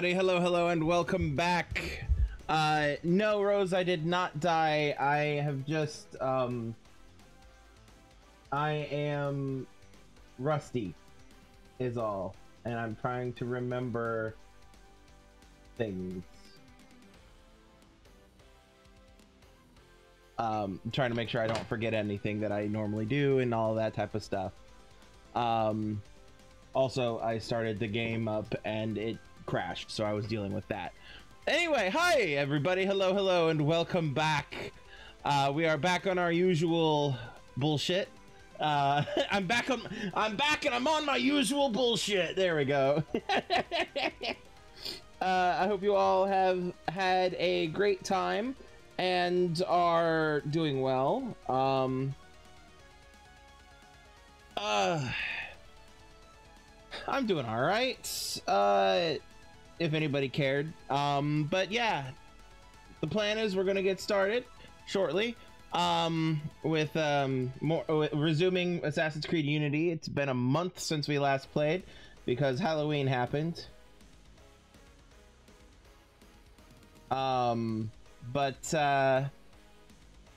everybody. Hello, hello, and welcome back. Uh, no, Rose, I did not die. I have just, um, I am rusty, is all, and I'm trying to remember things. Um, I'm trying to make sure I don't forget anything that I normally do and all that type of stuff. Um, also, I started the game up and it crashed, so I was dealing with that. Anyway, hi everybody. Hello, hello, and welcome back. Uh, we are back on our usual bullshit. Uh, I'm back on. I'm back, and I'm on my usual bullshit. There we go. uh, I hope you all have had a great time and are doing well. Um. Uh. I'm doing all right. Uh, if anybody cared. Um, but yeah, the plan is we're gonna get started shortly. Um, with um more with resuming Assassin's Creed Unity. It's been a month since we last played because Halloween happened. Um, but uh,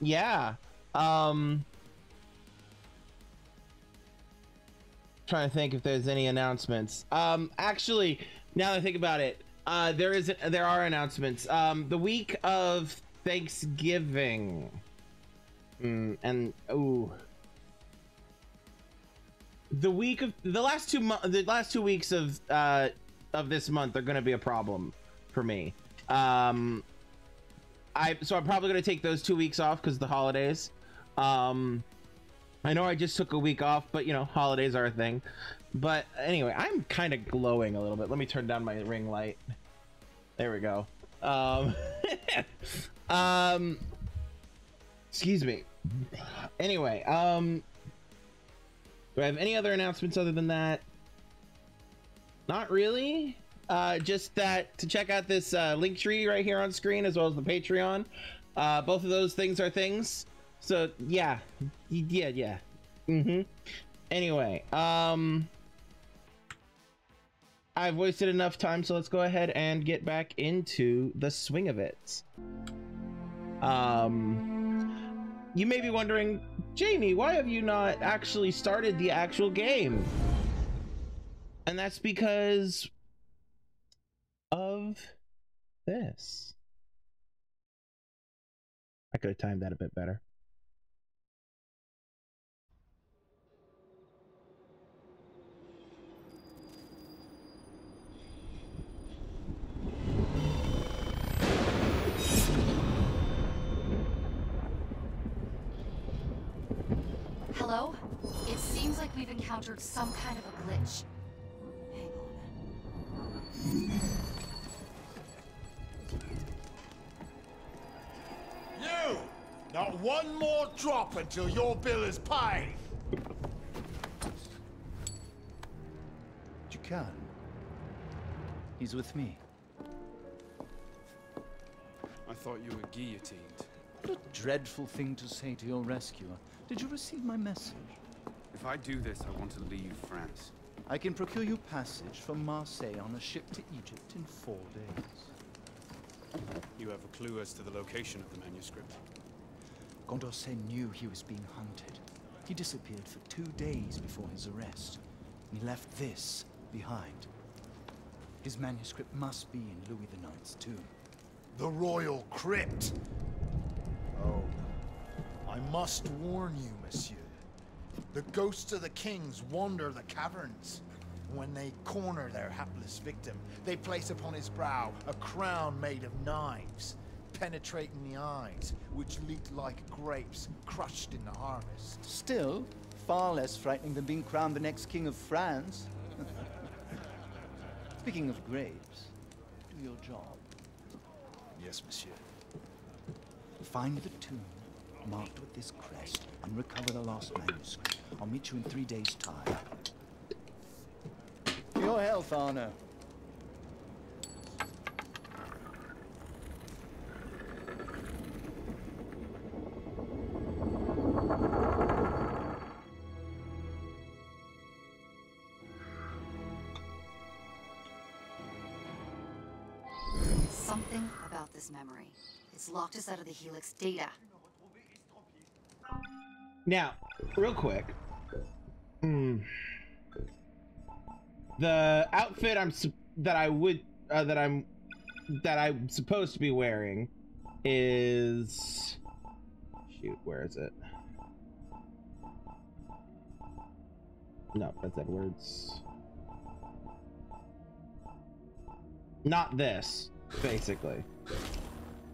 yeah. Um. trying to think if there's any announcements. Um, actually, now that I think about it, uh, there is there are announcements. Um, the week of Thanksgiving, mm, and ooh, the week of the last two the last two weeks of uh of this month are going to be a problem for me. Um, I so I'm probably going to take those two weeks off because the holidays. Um, I know I just took a week off, but you know, holidays are a thing. But anyway, I'm kind of glowing a little bit. Let me turn down my ring light. There we go. Um, um, excuse me. Anyway, um, do I have any other announcements other than that? Not really. Uh, just that to check out this uh, link tree right here on screen, as well as the Patreon. Uh, both of those things are things. So yeah, yeah, yeah. Mm-hmm. Anyway, um, I've wasted enough time, so let's go ahead and get back into the swing of it. Um, you may be wondering, Jamie, why have you not actually started the actual game? And that's because of this. I could have timed that a bit better. Hello? It seems like we've encountered some kind of a glitch. Hang on. You! Not one more drop until your bill is paid! You can. He's with me. I thought you were guillotined. What a dreadful thing to say to your rescuer. Did you receive my message? If I do this, I want to leave France. I can procure you passage from Marseille on a ship to Egypt in four days. You have a clue as to the location of the manuscript. Condorcet knew he was being hunted. He disappeared for two days before his arrest. And he left this behind. His manuscript must be in Louis IX's tomb. The royal crypt! I must warn you, monsieur. The ghosts of the kings wander the caverns. When they corner their hapless victim, they place upon his brow a crown made of knives, penetrating the eyes, which leak like grapes crushed in the harvest. Still, far less frightening than being crowned the next king of France. Speaking of grapes, do your job. Yes, monsieur. Find the tomb marked with this crest and recover the lost manuscript. I'll meet you in three days' time. For your health, Arno. Something about this memory. It's locked us out of the Helix data. Now, real quick. Hmm. The outfit I'm that I would uh, that I'm that I'm supposed to be wearing is shoot, where is it? No, that's Edwards. Not this, basically.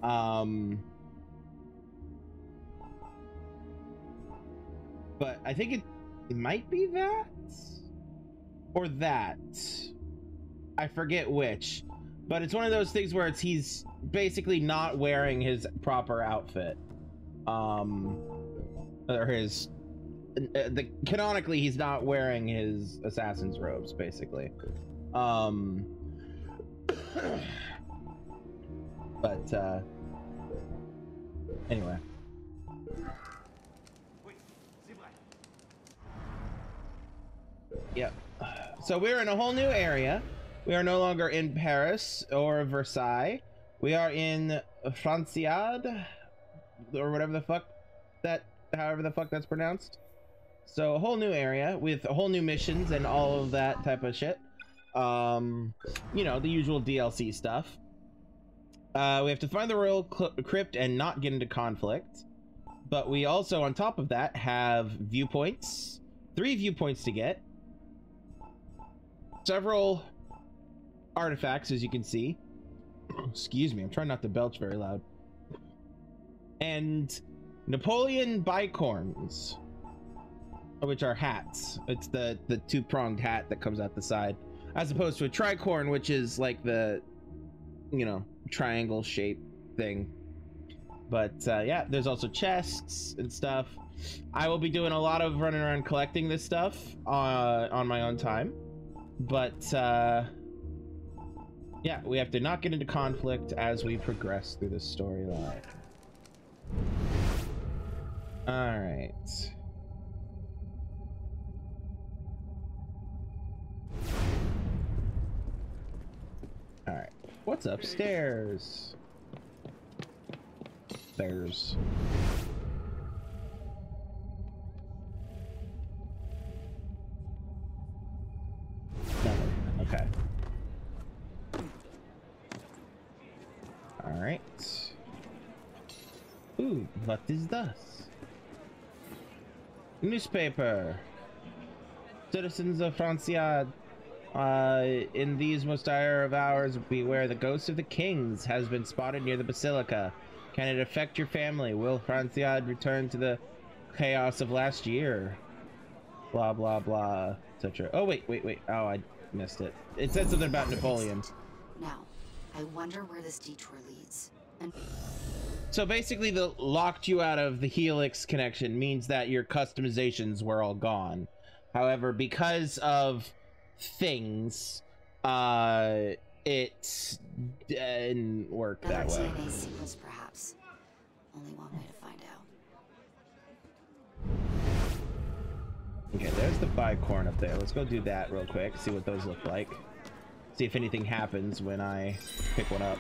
Um but I think it, it might be that or that. I forget which, but it's one of those things where it's he's basically not wearing his proper outfit, um, or his. uh, The canonically he's not wearing his assassin's robes, basically. Um, but uh, anyway. Yep. So we're in a whole new area. We are no longer in Paris or Versailles. We are in Franciade, or whatever the fuck that, however the fuck that's pronounced. So a whole new area with a whole new missions and all of that type of shit. Um, you know the usual DLC stuff. Uh, we have to find the royal crypt and not get into conflict. But we also, on top of that, have viewpoints. Three viewpoints to get several artifacts, as you can see. Excuse me, I'm trying not to belch very loud. And Napoleon bicorns, which are hats. It's the the two pronged hat that comes out the side, as opposed to a tricorn, which is like the, you know, triangle shape thing. But uh, yeah, there's also chests and stuff. I will be doing a lot of running around collecting this stuff uh, on my own time but uh yeah we have to not get into conflict as we progress through the storyline. All right all right what's upstairs? Stairs Okay. All right. Ooh, what is this? Newspaper. Citizens of Francia, uh, in these most dire of hours, beware the ghost of the kings has been spotted near the basilica. Can it affect your family? Will Francia return to the chaos of last year? blah blah blah, etc. Oh wait, wait, wait. Oh, I missed it. It said something about Napoleon. Now, I wonder where this detour leads. And So basically, the locked you out of the Helix connection means that your customizations were all gone. However, because of things, uh, it didn't work that way. Sequence, perhaps. Only one way Okay, there's the bicorn up there. Let's go do that real quick. See what those look like. See if anything happens when I pick one up.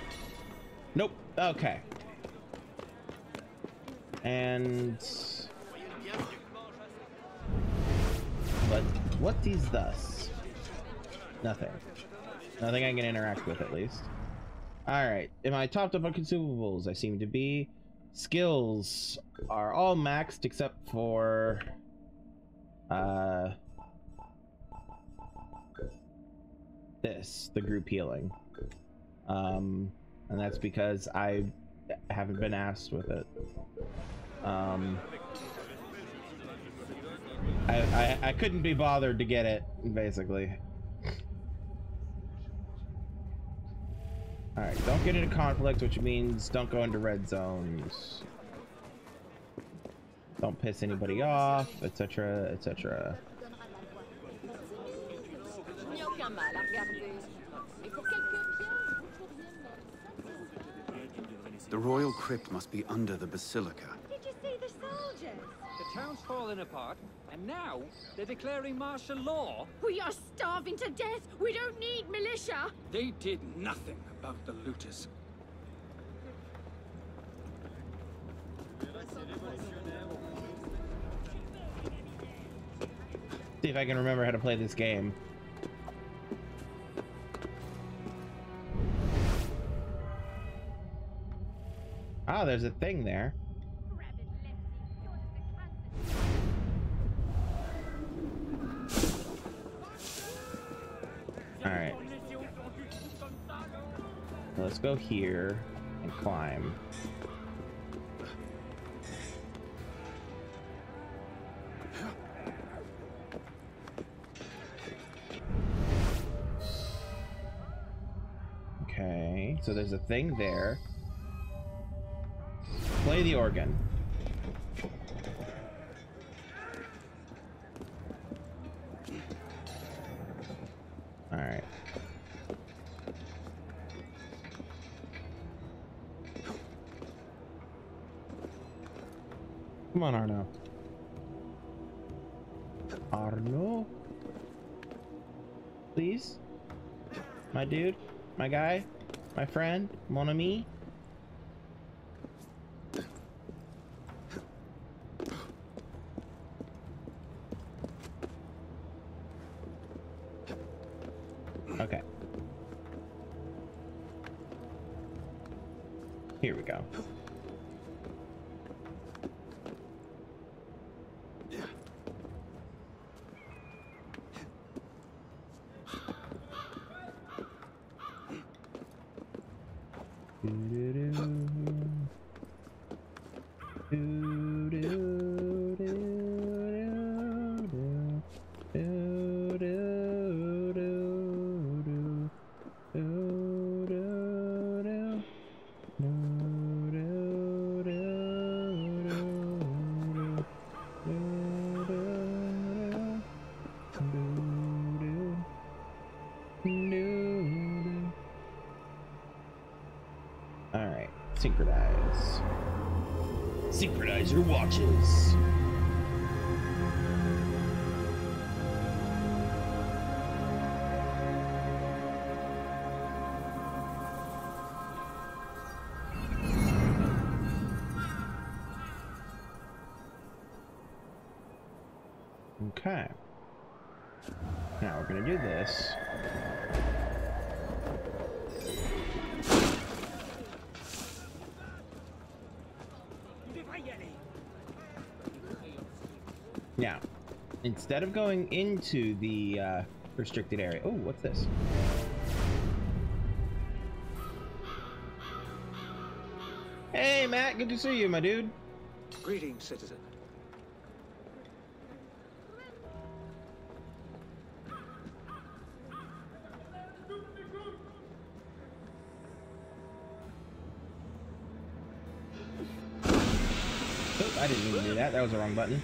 Nope. Okay. And but what is thus? Nothing. Nothing I can interact with at least. Alright. Am I topped up on consumables? I seem to be. Skills are all maxed except for uh this, the group healing. Um and that's because I haven't been asked with it. Um I, I, I couldn't be bothered to get it, basically. Alright, don't get into conflict, which means don't go into red zones. Don't piss anybody off, etc., etc. Il n'y a aucun mal à regarder. Mais pour quelques pierres, vous pourriez The royal crypt must be under the basilica. Did you see the soldiers? The town's falling apart, and now they're declaring martial law. We are starving to death. We don't need militia. They did nothing about the looters. See if I can remember how to play this game. Ah, there's a thing there. Alright. Let's go here and climb. So there's a thing there. Play the organ. Alright. Come on, Arno. Arno? Please? My dude? My guy? My friend? Mon ami? instead of going into the uh, restricted area. Oh, what's this? Hey, Matt, good to see you, my dude. Greetings, citizen. Oop, I didn't mean to do that. That was the wrong button.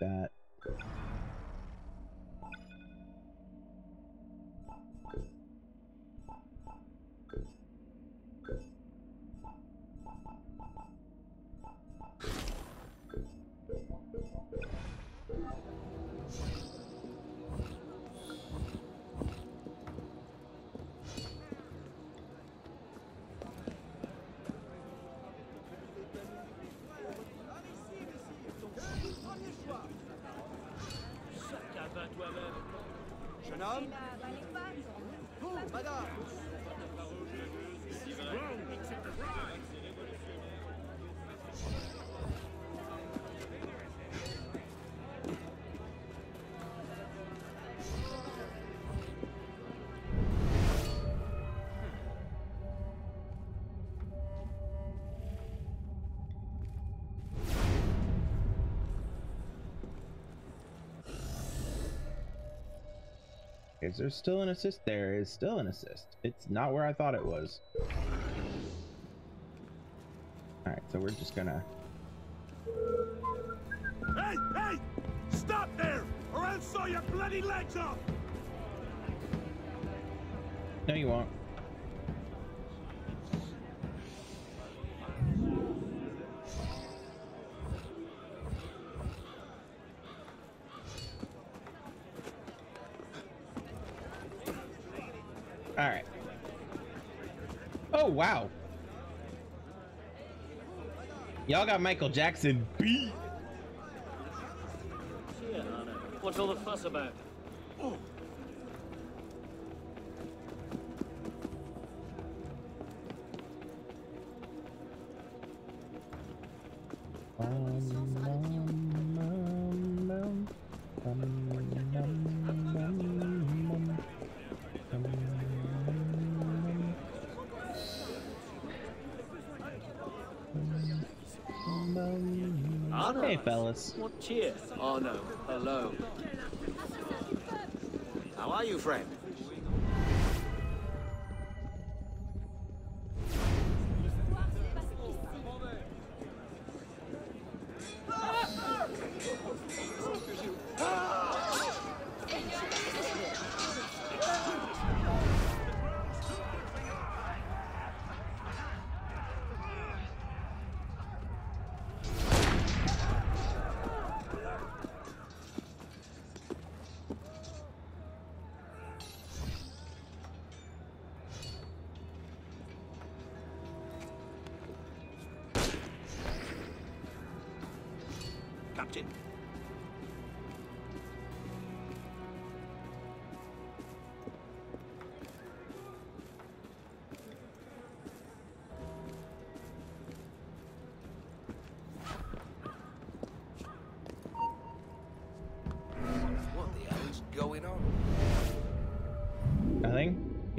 That. Is there still an assist? There is still an assist. It's not where I thought it was. Alright, so we're just gonna... Hey, hey! Stop there, or I'll saw your bloody legs off! No, you won't. Y'all got Michael Jackson beat. What's all the fuss about? What cheer? Oh no, hello. How are you, friend?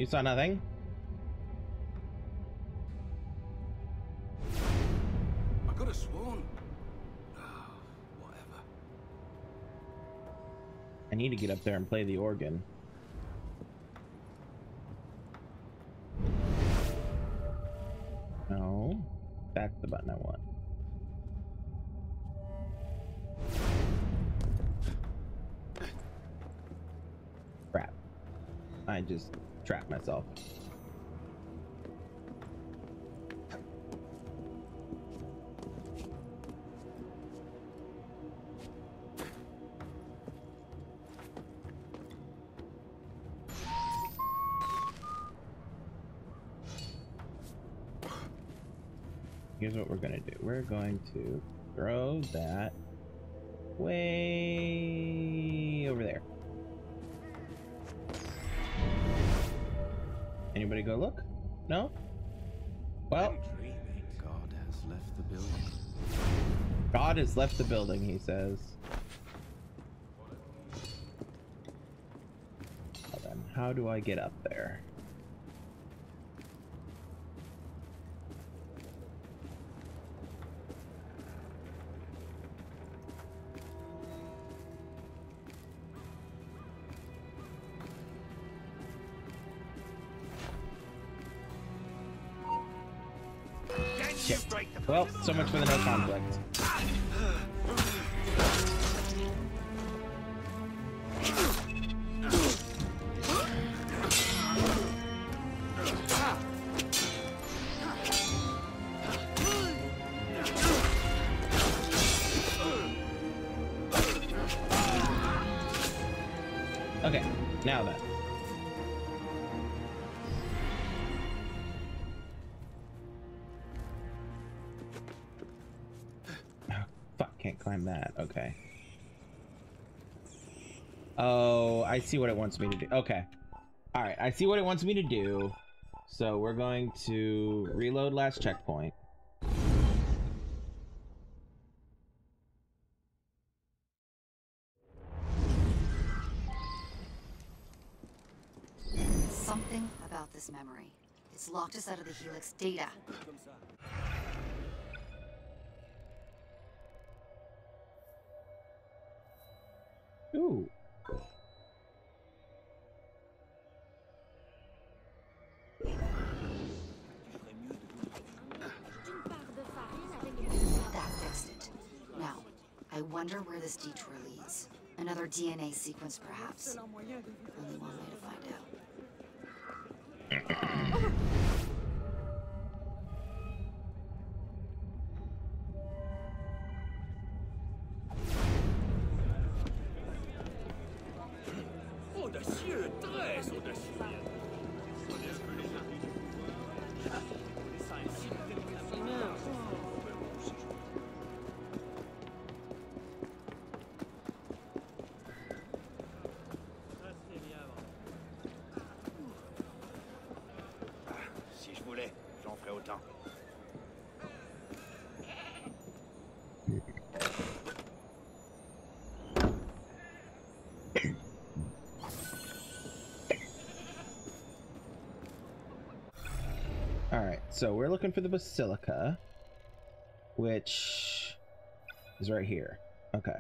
You saw nothing? I could have sworn. Ah, whatever. I need to get up there and play the organ. Myself. Here's what we're gonna do. We're going to throw that No? Well, God has left the building. God has left the building, he says. Well then, how do I get up there? So much for the no conflict. I see what it wants me to do. Okay. Alright, I see what it wants me to do. So we're going to reload last checkpoint. Something about this memory. It's locked us out of the Helix data. I wonder where this detour leads. Another DNA sequence, perhaps. Only one way to find out. so we're looking for the Basilica, which is right here. Okay.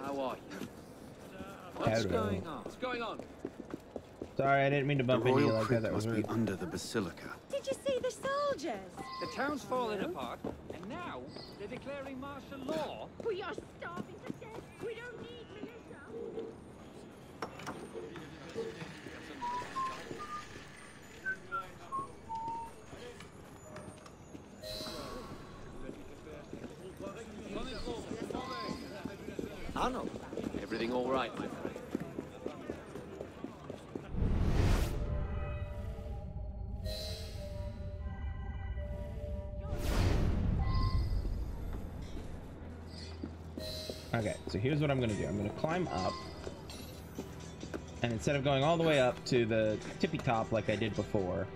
How are you? What's Hello. going on? What's going on? Sorry, I didn't mean to The bump into you royal like that. crypt That was must be under the basilica. Did you see the soldiers? The town's falling apart, and now they're declaring martial law. We are so here's what I'm gonna do. I'm gonna climb up, and instead of going all the way up to the tippy top like I did before,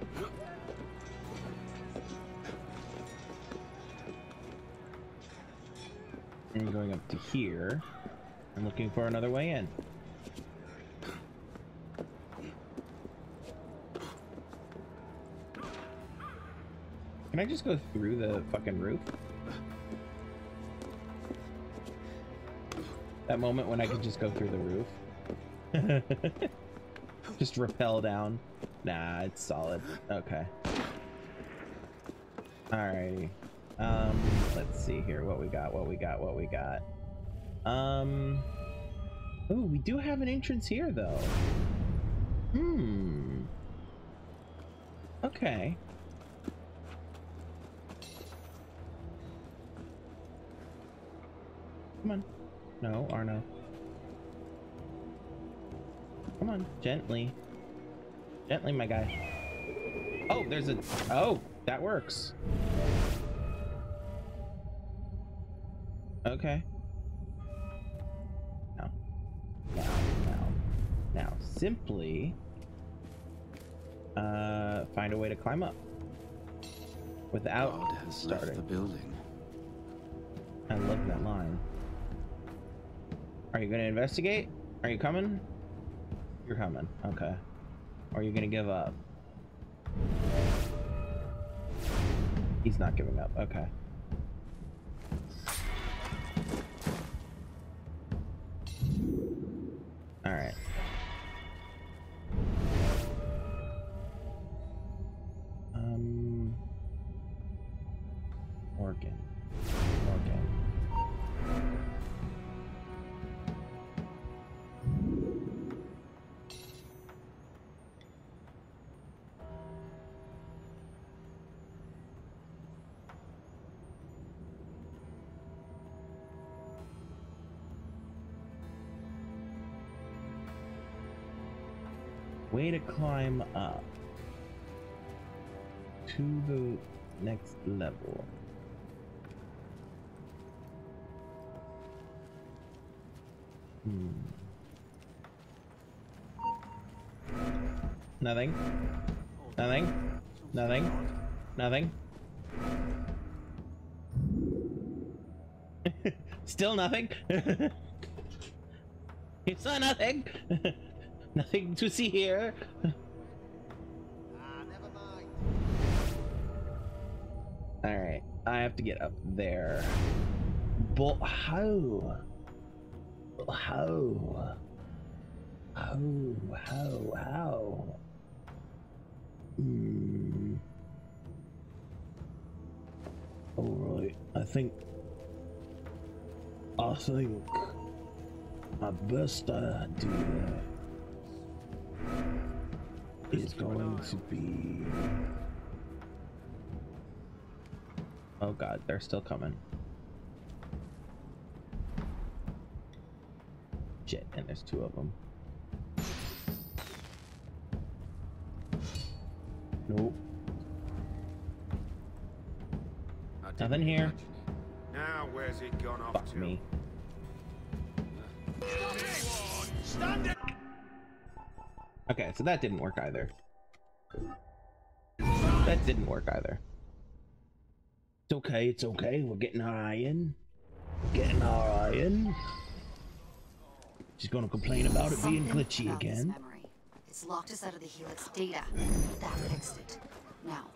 I'm going up to here. I'm looking for another way in. Can I just go through the fucking roof? That moment when I could just go through the roof. just rappel down. Nah, it's solid. Okay. Alrighty. Um, let's see here what we got, what we got, what we got. Um, oh, we do have an entrance here though. Hmm. Okay. No, Arno. Come on, gently. Gently, my guy. Oh, there's a... Oh, that works. Okay. Now. No, no. simply uh, find a way to climb up without God has starting. left the building. I love that line. Are you gonna investigate? Are you coming? You're coming. Okay. Or are you gonna give up? He's not giving up. Okay. To climb up to the next level. Hmm. Nothing. Nothing. Nothing. Nothing. Still nothing. it's not nothing. nothing to see here. All right, I have to get up there. But how? How? How? How? How? Hmm. Alright, I think. I think. My best idea is going to be. Oh god, they're still coming. Shit, and there's two of them. Nope. I didn't Nothing here. Now where's it gone off Fuck to? me. Stand it! Okay, so that didn't work either. That didn't work either. It's okay, it's okay. We're getting our iron. Getting our iron. She's gonna complain about it being glitchy again. It's locked us out of the Helix data. That fixed it. Now,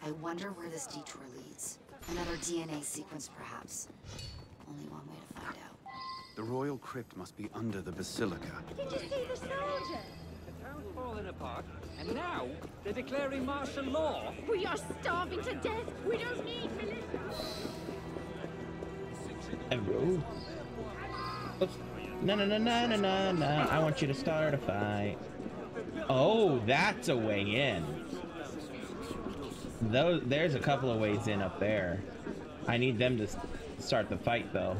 I wonder where this detour leads. Another DNA sequence, perhaps. Only one way to find out. The royal crypt must be under the basilica. Did you see the soldier? The town's falling apart, and now they're declaring martial law. We are starving to death. We don't need militia. Hello. Oops. No, no, no, no, no, no, no. I want you to start a fight. Oh, that's a way in. Those, there's a couple of ways in up there. I need them to start the fight, though.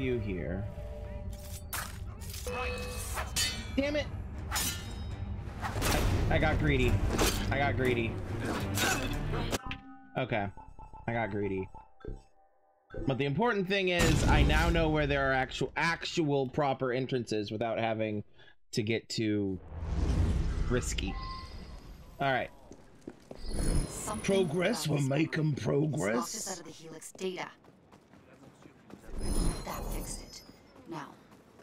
You here. Damn it! I, I got greedy. I got greedy. Okay. I got greedy. But the important thing is I now know where there are actual actual proper entrances without having to get too risky. All right. Something Progress, about we're making This locked us progress. out of the Helix data. That fixed it. Now,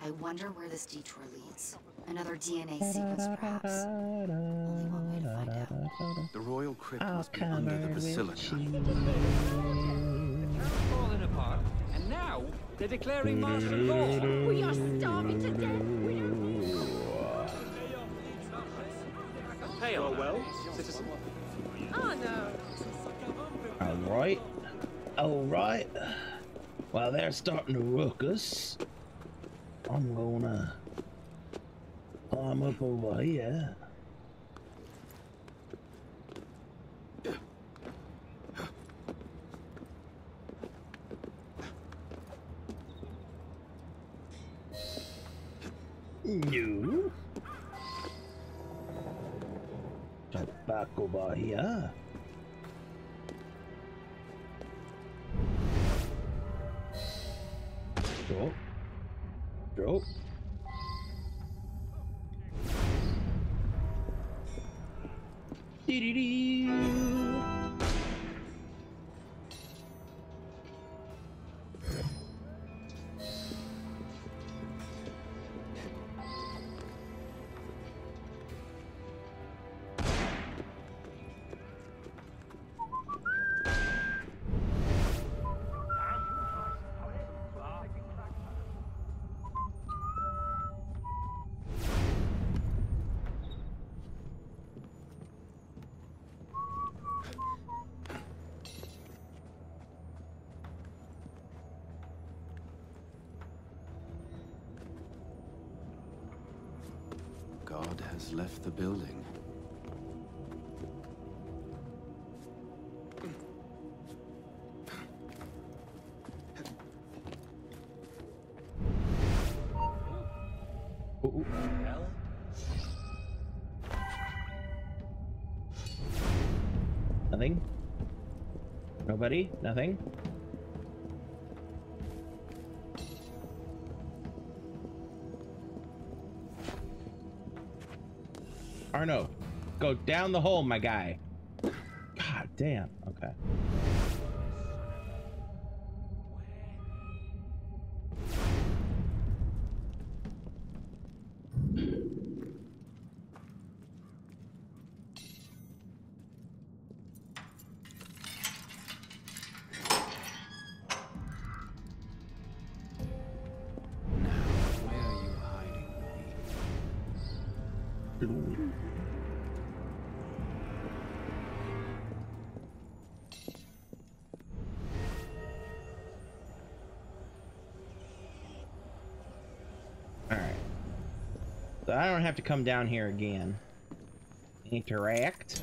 I wonder where this detour leads. Another DNA sequence, perhaps. Only one way to find out. The royal crypt must be under the basilica. Falling apart, and now they're declaring martial law. We are starving to death. We Hey, well, well, citizen. Oh no. All right. All right. While they're starting to ruckus, I'm gonna climb up over here. You jump back over here. Drop. Drop. Dee-dee-dee. God has left the building. Nothing? Nobody? Nothing? Down the hole, my guy. God damn. So I don't have to come down here again. Interact.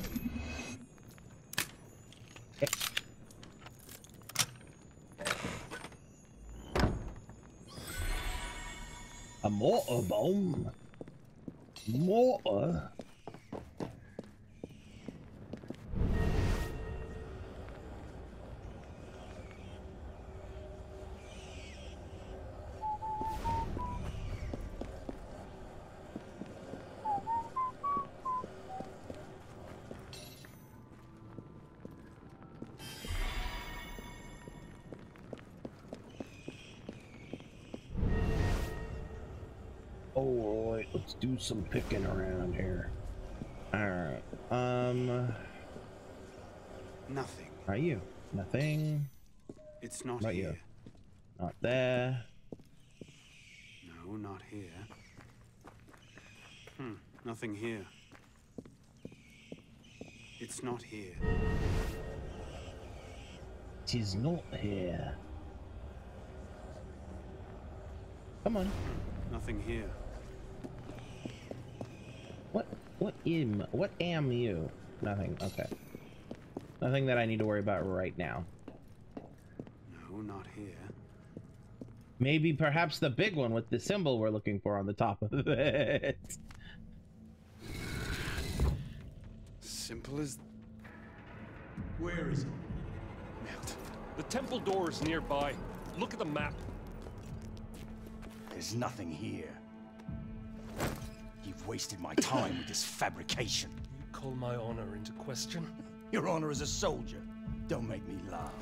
A mortar bomb. Do some picking around here. Alright. Um Nothing. are you? Nothing. It's not Right here. here. Not there. No, not here. Hmm, nothing here. It's not here. It is not here. Come on. Nothing here. What what am what am you? Nothing. Okay. Nothing that I need to worry about right now. No, not here. Maybe perhaps the big one with the symbol we're looking for on the top of it. Simple as Where is it? melt. The temple door is nearby. Look at the map. There's nothing here. Wasted my time with this fabrication. You call my honor into question? Your honor as a soldier. Don't make me laugh.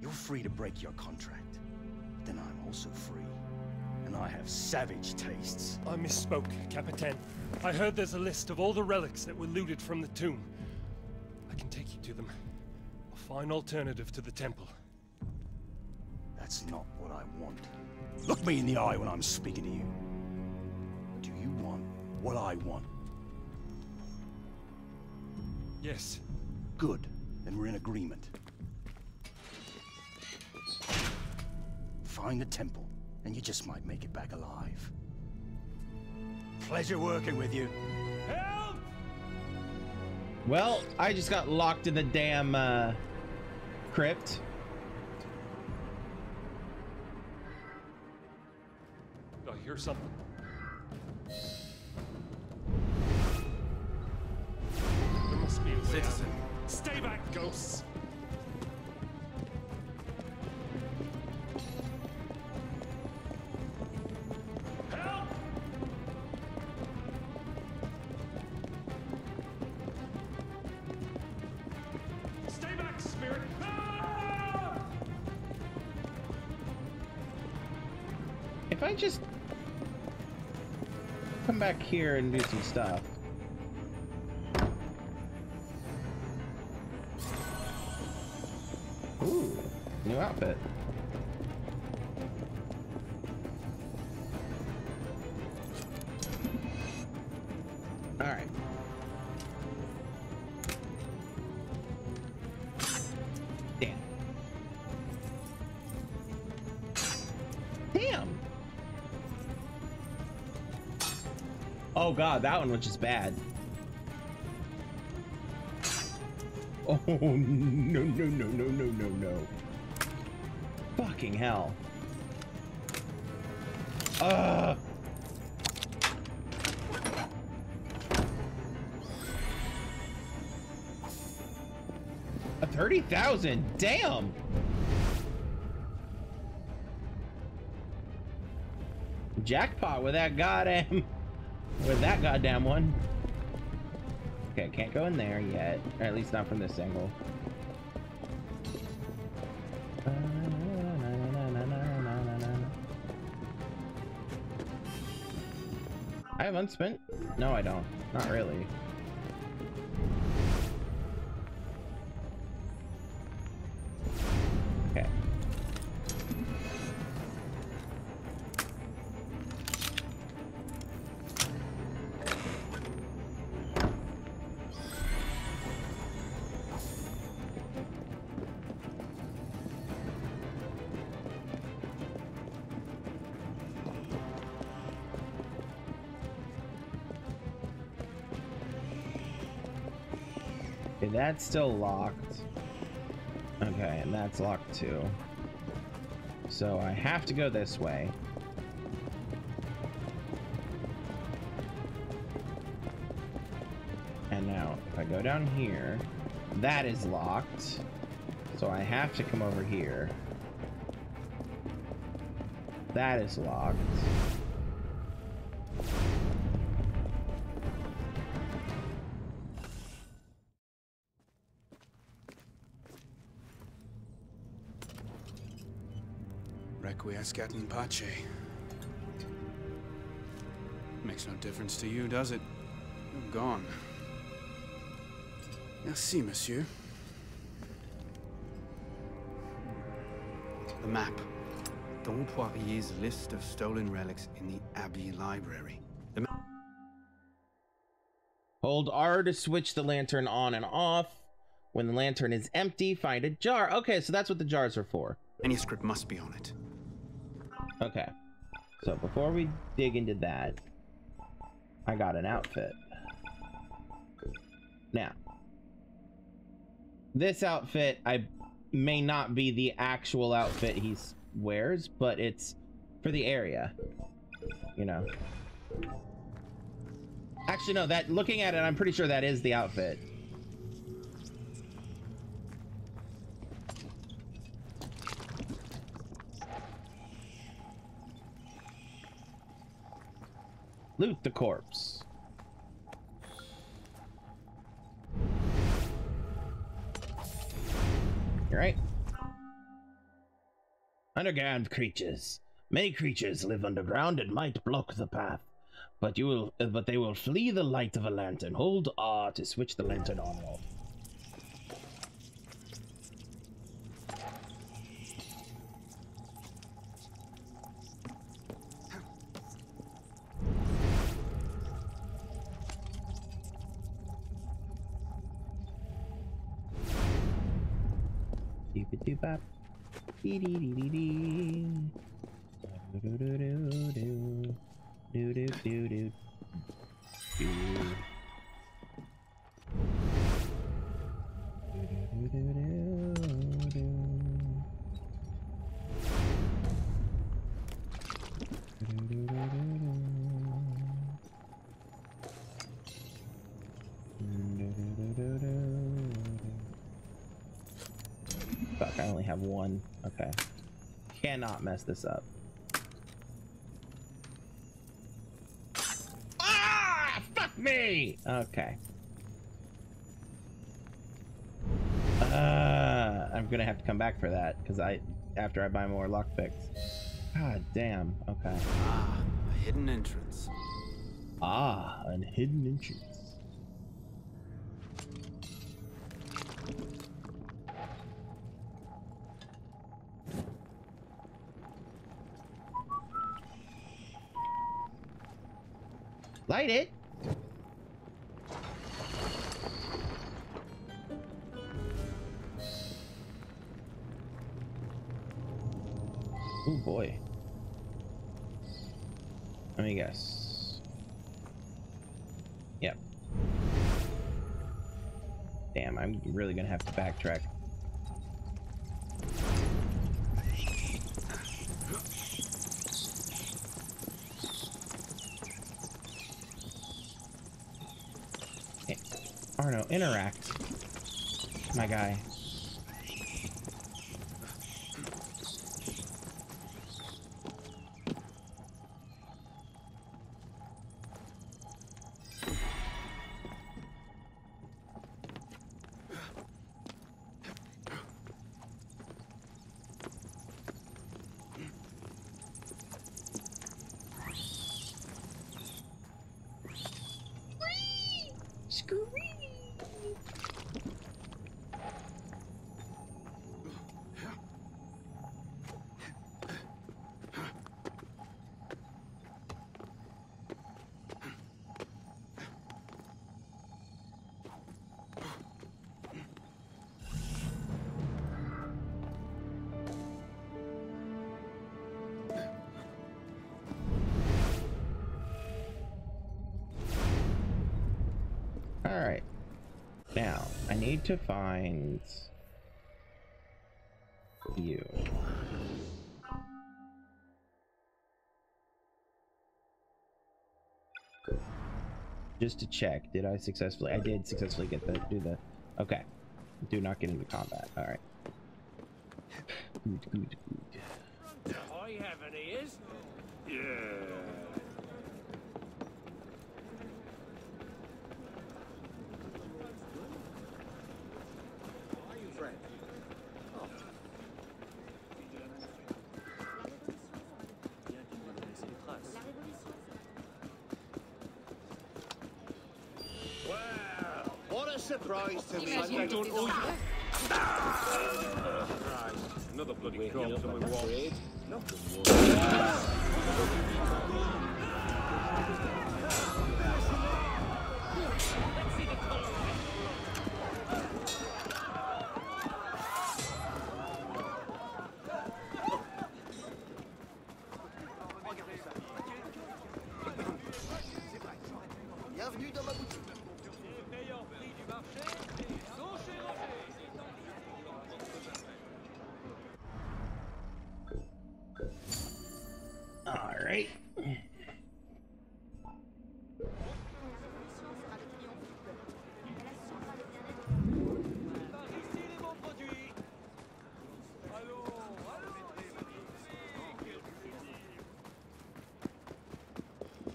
You're free to break your contract. But Then I'm also free. And I have savage tastes. I misspoke, Capitan. I heard there's a list of all the relics that were looted from the tomb. I can take you to them. A fine alternative to the temple. That's not what I want. Look me in the eye when I'm speaking to you. Do what I want? Yes. Good. Then we're in agreement. Find the temple, and you just might make it back alive. Pleasure working with you. Help! well, I just got locked in the damn uh, crypt. I hear something. Back here and do some stuff. Ooh, new outfit. God, that one was just bad. Oh no no no no no no no. Fucking hell. Uh A 30,000. Damn. Jackpot with that goddamn with that goddamn one. Okay, can't go in there yet. Or at least not from this angle. I have unspent? No, I don't. Not really. That's still locked. Okay, and that's locked too. So I have to go this way. And now, if I go down here, that is locked. So I have to come over here. That is locked. Requiescat in. Makes no difference to you, does it? You're gone. Merci, monsieur. The map. Dom Poirier's list of stolen relics in the Abbey Library. The ma- Hold R to switch the lantern on and off. When the lantern is empty, find a jar. Okay, so that's what the jars are for. manuscript must be on it. Okay. So before we dig into that, I got an outfit. Now, this outfit I may not be the actual outfit he wears, but it's for the area. You know. Actually, no, that looking at it, I'm pretty sure that is the outfit. Loot the corpse. You're right. Underground creatures. Many creatures live underground and might block the path, but you will, but they will flee the light of a lantern. Hold R to switch the lantern on and off. Mess this up. Ah! Fuck me! Okay. Uh, I'm gonna have to come back for that, because I, after I buy more lockpicks. God damn, okay. Ah, a hidden entrance. Ah, a hidden entrance. Oh boy. Let me guess. Yep. Damn, I'm really gonna have to backtrack. Alright. Now, I need to find you. Just to check, did I successfully? I did successfully get the do the. Okay. Do not get into combat. All right. Good, good, good. I have ears. Yeah.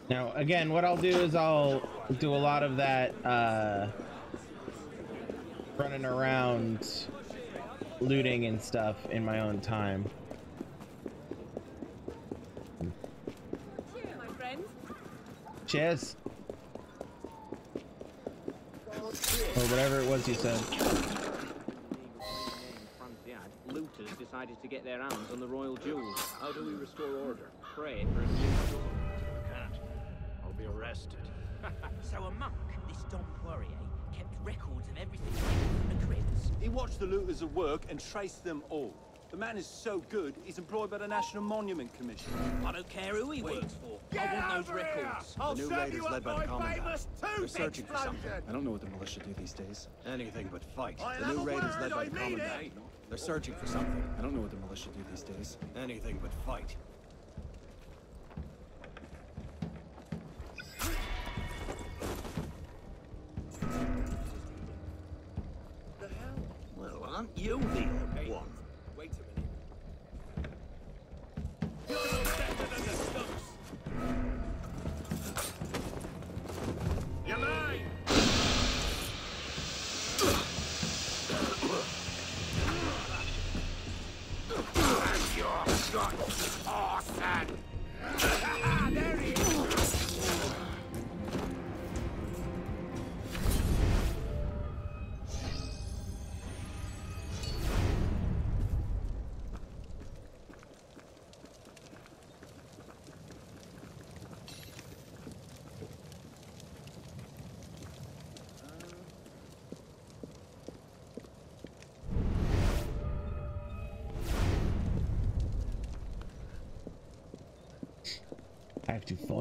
Now, again, what I'll do is I'll do a lot of that uh, running around, looting and stuff in my own time. Cheers, my friend. Cheers. Or whatever it was you said. Franciade, looters decided to get their hands on the royal jewels. How do we restore order? Pray for a new dawn. Can't. I'll be arrested. So a monk, this Dom Poirier, kept records of everything from the cribs. He watched the looters at work and traced them all. The man is so good, he's employed by the National Monument Commission. I don't care who he works for. I want those records. I'll the new serve raiders led by my the commandant. famous They're tooth searching for something. I don't know what the militia do these days. Anything but fight. I'll the new a raiders word, led by I the commandant. it. They're searching for something. I don't know what the militia do these days. Anything but fight.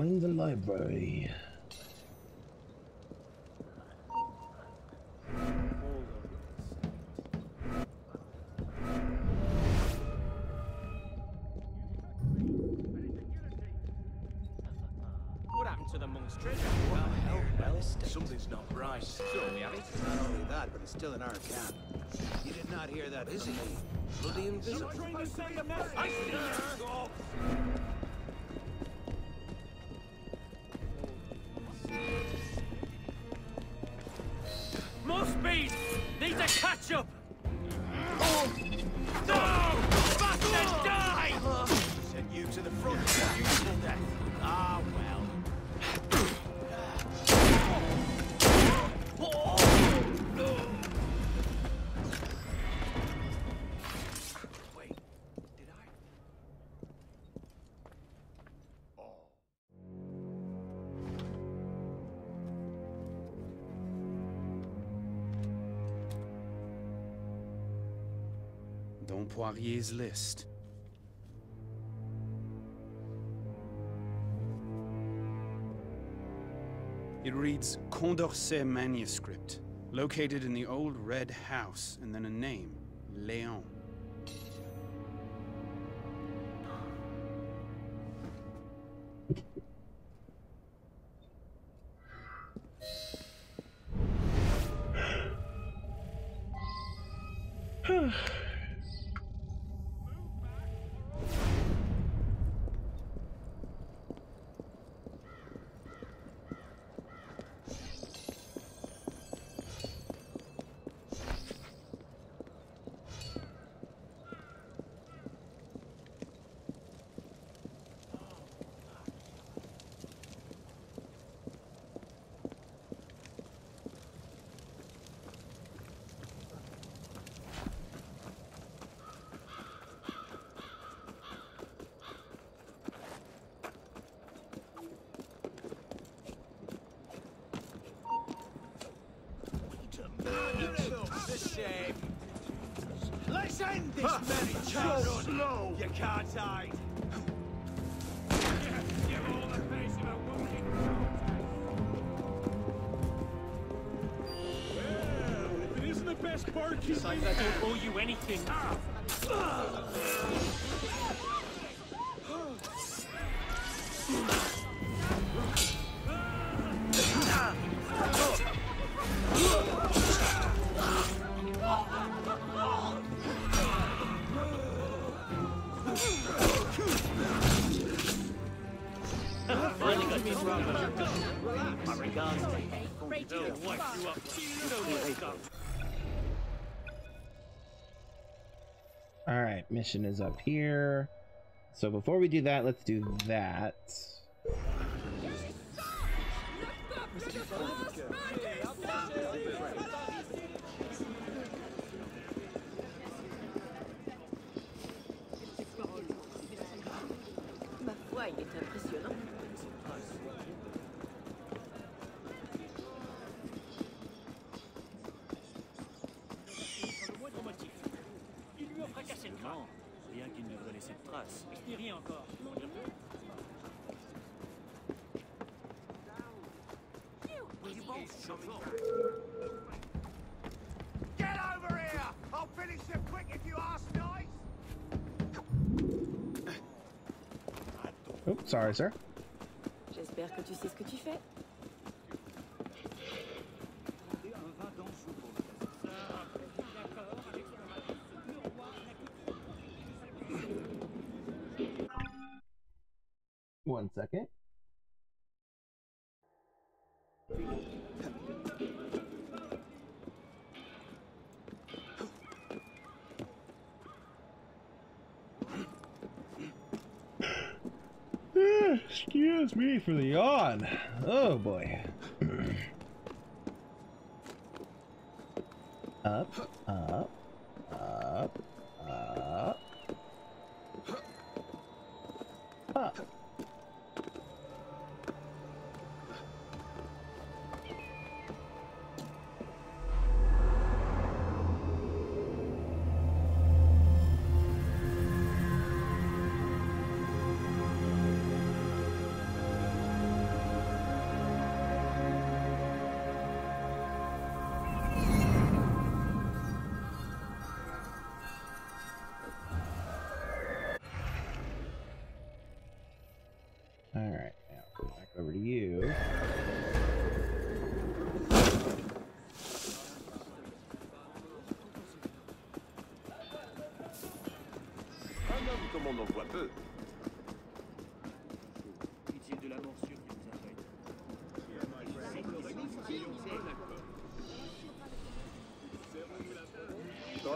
Find the library. What happened to the monk's treasure? Well, something's not right. So we have it. Not only that, but it's still in our camp. You did not hear that from me. Bloody invisible. Poirier's list. It reads Condorcet manuscript, located in the old red house, and then a name, Léon. Owe mission is up here. So before we do that, let's do that. Sorry, sir. Me for the yawn. Oh boy.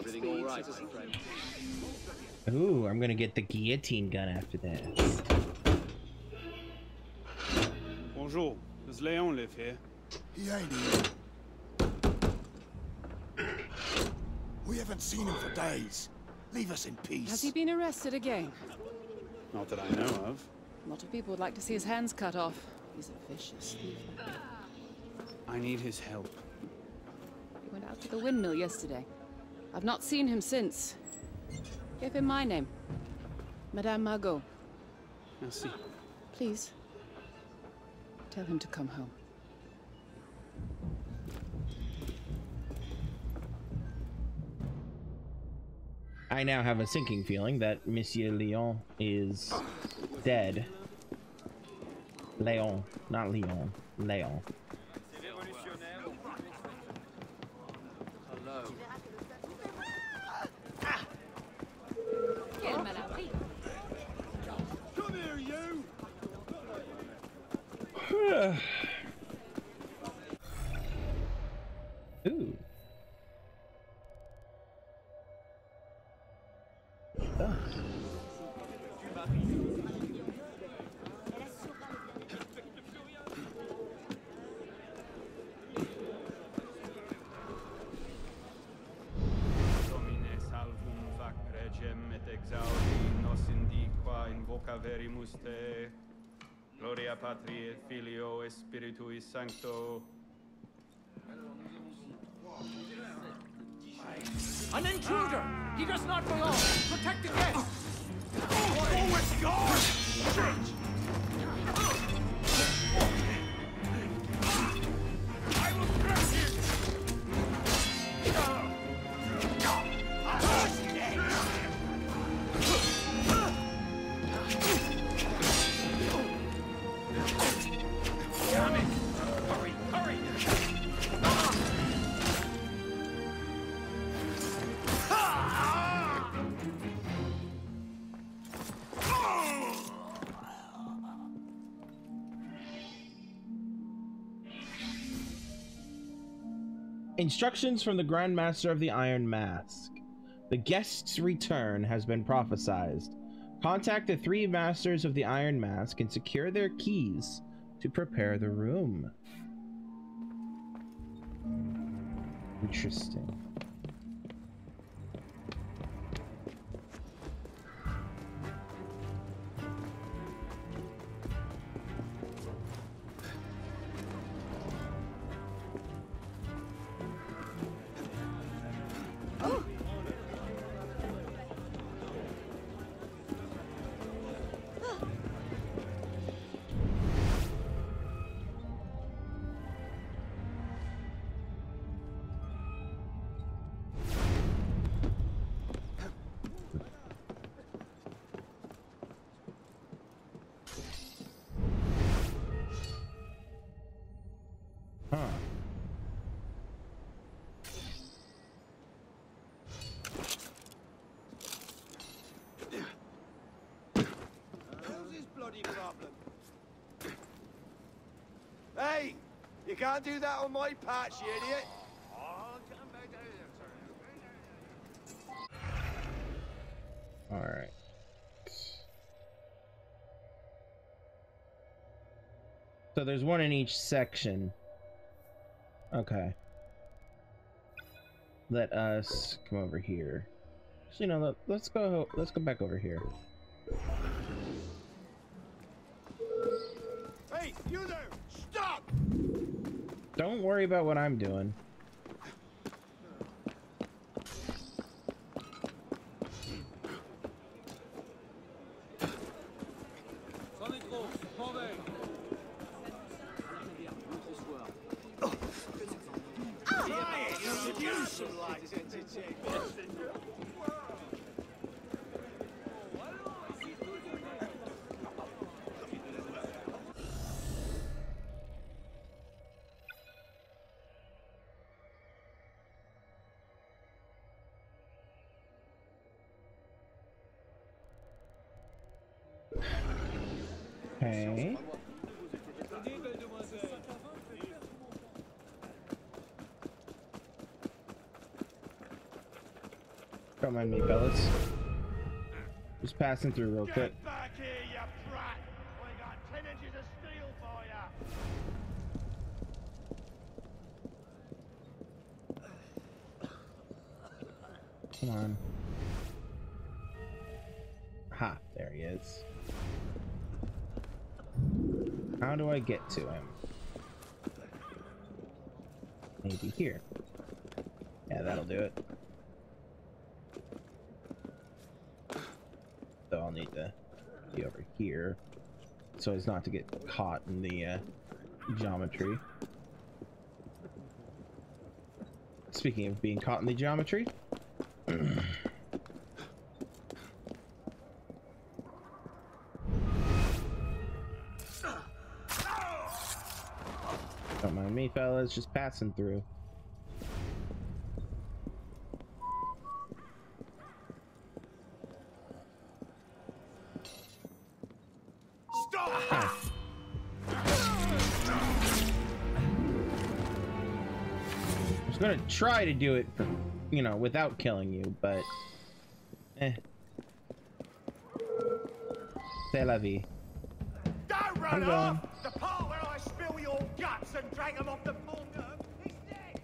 Everything all right, my friend? Ooh, I'm gonna get the guillotine gun after this. Bonjour. Does Leon live here? He ain't here. We haven't seen him for days. Leave us in peace. Has he been arrested again? Not that I know of. A lot of people would like to see his hands cut off. He's a vicious thief. I need his help. He went out to the windmill yesterday. I've not seen him since. Give him my name. Madame Margot. Merci. Please. Tell him to come home. I now have a sinking feeling that Monsieur Leon is dead. Leon, not Leon. Leon. Spiritui An intruder! He does not belong! Protect the guest! Oh, oh, Forward guard! Instructions from the Grand Master of the Iron Mask. The guest's return has been prophesized. Contact the three masters of the Iron Mask and secure their keys to prepare the room. Interesting. Can't do that on my patch, you idiot! All right. So there's one in each section. Okay. Let us come over here. Actually, no. Let, let's go. Let's go back over here. Hey, you there! Don't worry about what I'm doing. Don't me, fellas. Just passing through real quick. Get back here, you brat! We got ten inches of steel for ya! Come on. Ha, there he is. How do I get to him? Maybe here. Yeah, that'll do it. So I'll need to be over here so as not to get caught in the uh, geometry. Speaking of being caught in the geometry, don't mind me, fellas, just passing through. Gonna try to do it, for, you know, without killing you, but eh. C'est la vie. Don't I'm run going. off! The part where I spill your guts and drag them off the pond, he's dead!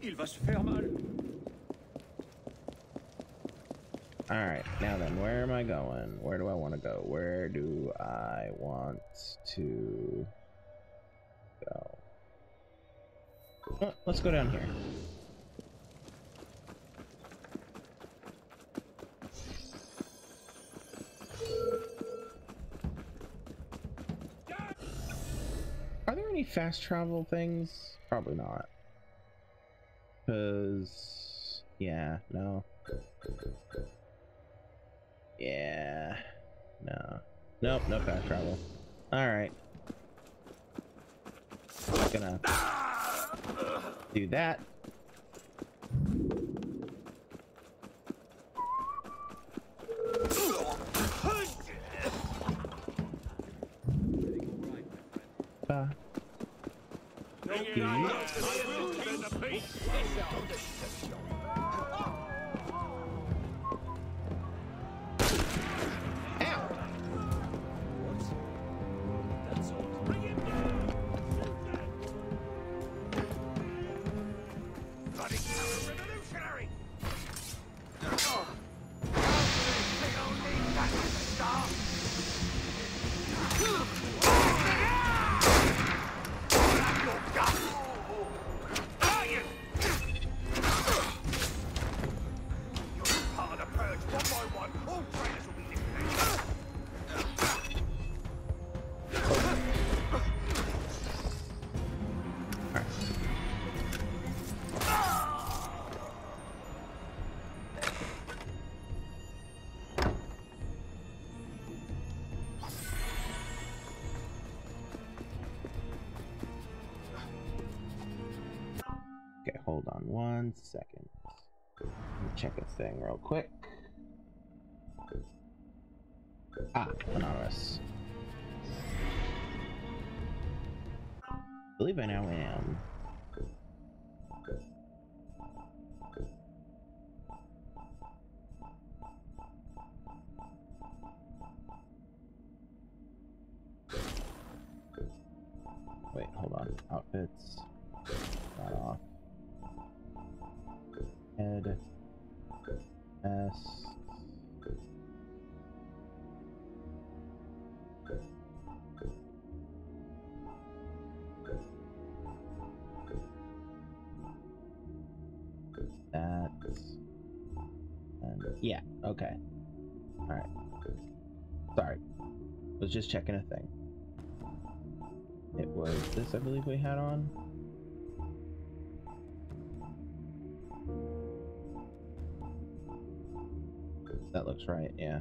Il va se faire mal. All right, now then, where am I going? Where do I want to go? Where do I want to Let's go down here. Are there any fast travel things? Probably not. Cause yeah, no. Yeah. No. Nope, no fast travel. Alright. Gonna do that. Ba. I thing real quick. Ah, anonymous. I believe I now am. Okay. Alright. Sorry. Was just checking a thing. It was this I believe we had on. That looks right, yeah.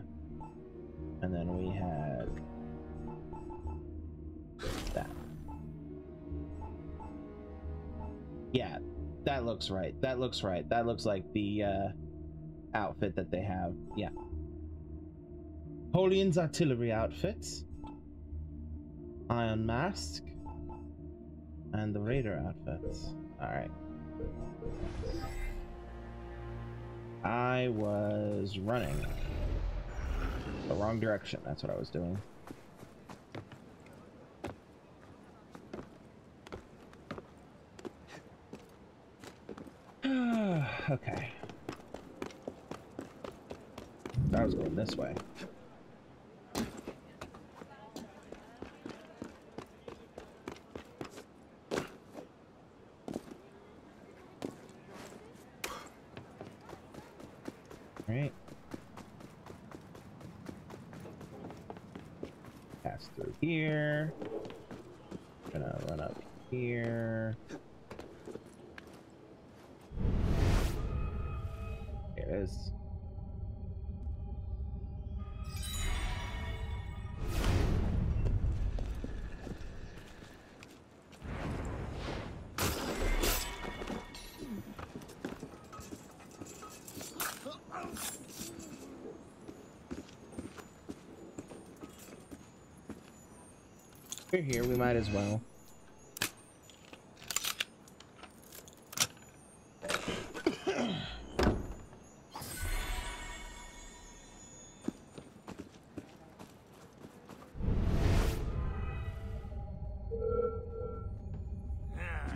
And then we had that. Yeah, that looks right. That looks right. That looks like the uh, outfit that they have. Yeah. Napoleon's artillery outfits. Iron mask. And the raider outfits. Alright. I was running. The wrong direction, that's what I was doing. okay. I was going this way. Right. Pass through here. We're here, we might as well.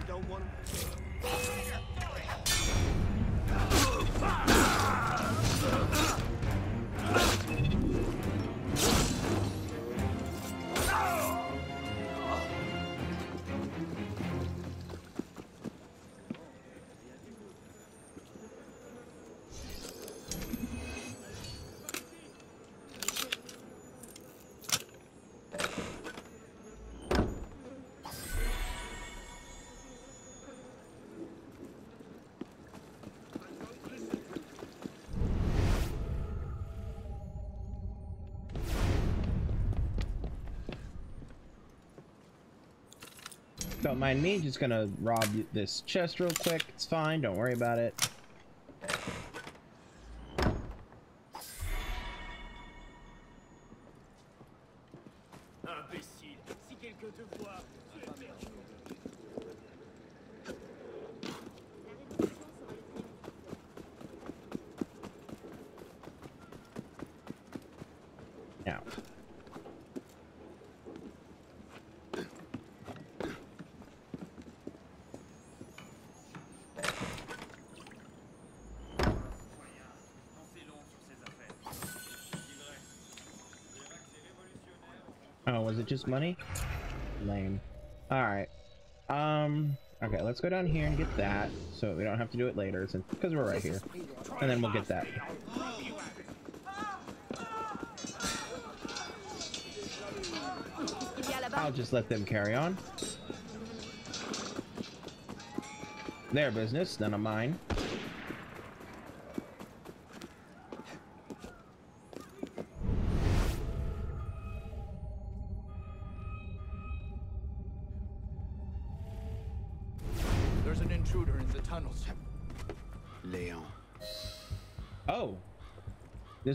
Don't want Don't mind me, just gonna rob this chest real quick. It's fine, don't worry about it. Just money? Lame. Alright. Um, okay, let's go down here and get that, so we don't have to do it later, since because we're right here. And then we'll get that. I'll just let them carry on. Their business, none of mine.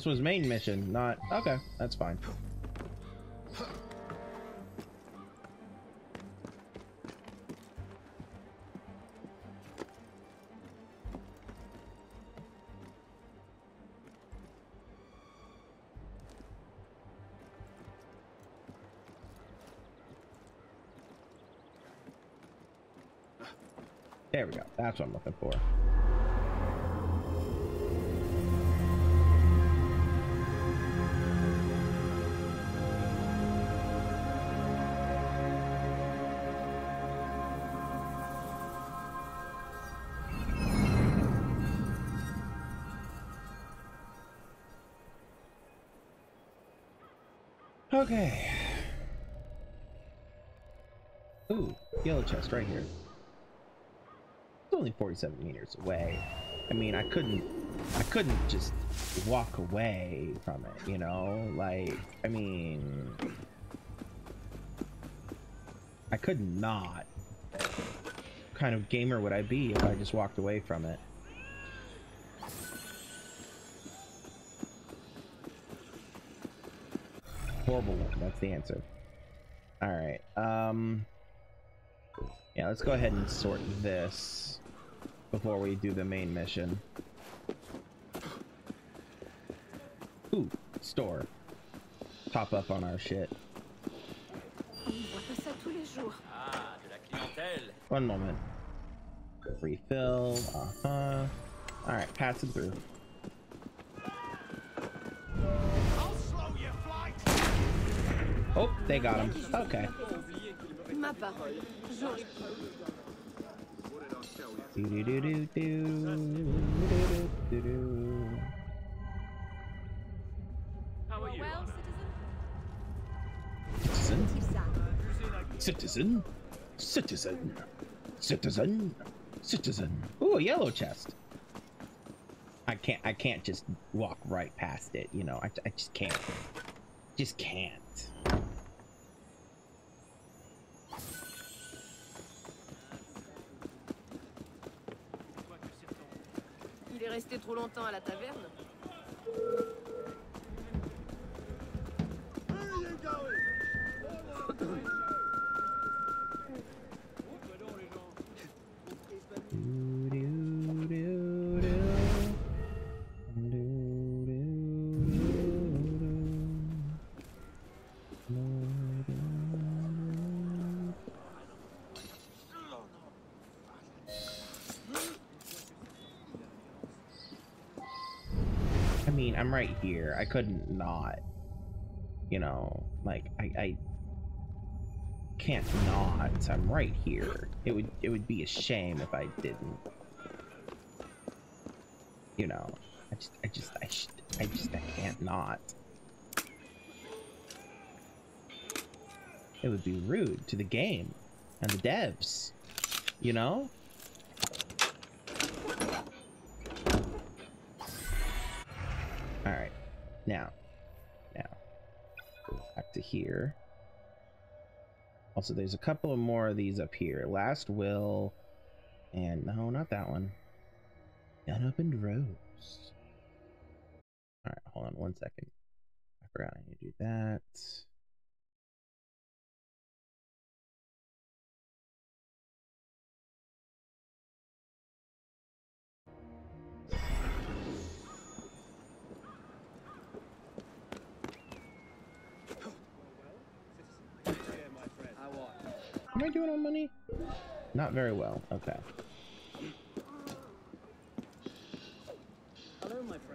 This was main mission, not... Okay, that's fine. There we go. That's what I'm looking for. Okay. Ooh, yellow chest right here. It's only 47 meters away. I mean, I couldn't, I couldn't just walk away from it, you know? Like, I mean, I could not. What kind of gamer would I be if I just walked away from it? One, that's the answer. Alright, um... Yeah, let's go ahead and sort this before we do the main mission. Ooh, store. Top up on our shit. One moment. Refill, uh-huh. Alright, pass it through. Oh, they got him. Okay. Ma parole. Do do do do do do do. How are you? Citizen. Citizen. Citizen. Citizen. Citizen. Ooh, a yellow chest. I can't. I can't just walk right past it. You know. I. I just can't. Just can't. Trop longtemps à la taverne. I couldn't not. You know, like I, I can't not. I'm right here. It would it would be a shame if I didn't. You know, I just I just I sh I just I can't not. It would be rude to the game and the devs. You know? Here. Also, there's a couple more of these up here. Last Will. And no, not that one. Unopened Rose. Alright, hold on one second. I forgot I need to do that. Am I doing on money? Not very well. Okay. Hello, my friend.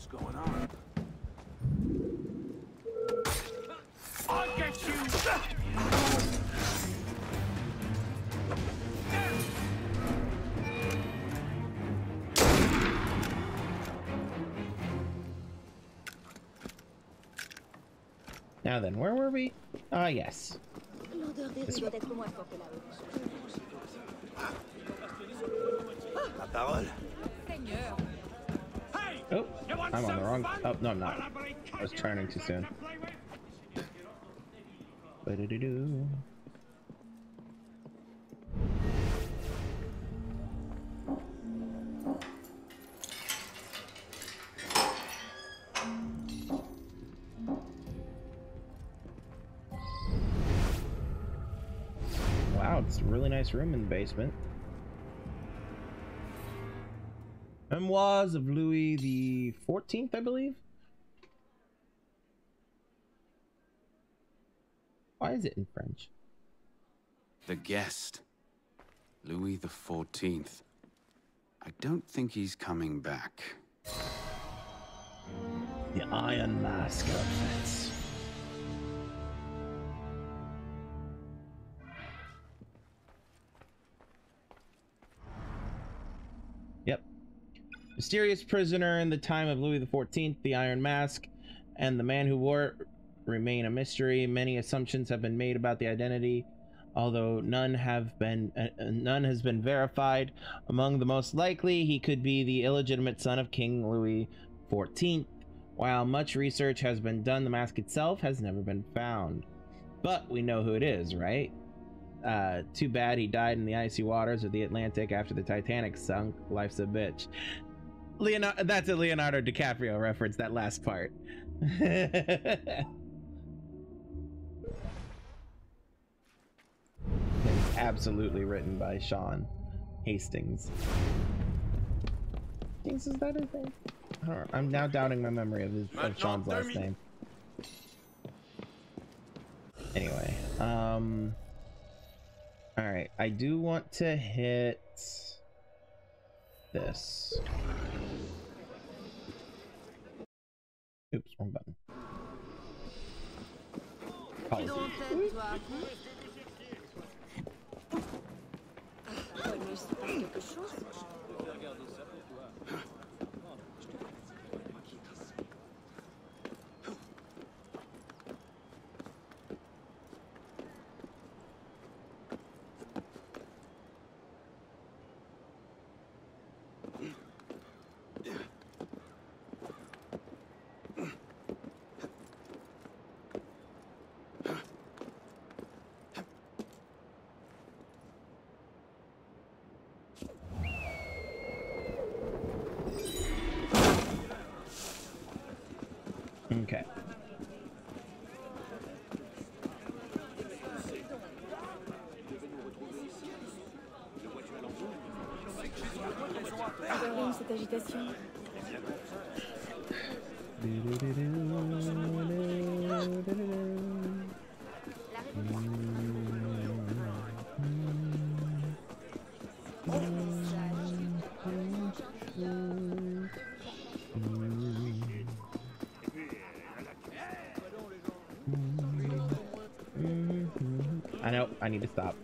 Something's going on. I'll get you! Now then, where were we? Ah, yes. L'odeur des I'm on the wrong. Oh no, I'm not. I was turning too soon. Wow, it's a really nice room in the basement. Memoirs of Louis the Fourteenth, I believe. Why is it in French? The guest. Louis the Fourteenth. I don't think he's coming back. The Iron Mask outfits. Mysterious prisoner in the time of Louis XIV, the Iron Mask, and the man who wore it remain a mystery. Many assumptions have been made about the identity, although none have been uh, uh, none has been verified. Among the most likely, he could be the illegitimate son of King Louis XIV. While much research has been done, the mask itself has never been found. But we know who it is, right? Uh, too bad he died in the icy waters of the Atlantic after the Titanic sunk. Life's a bitch. Leonardo, that's a Leonardo DiCaprio reference. That last part. It's absolutely written by Sean Hastings. Hastings is that his name? I I'm now doubting my memory of, his, of Sean's last name. Anyway, um. All right, I do want to hit this. Oops, wrong button. Apologies. Need to stop.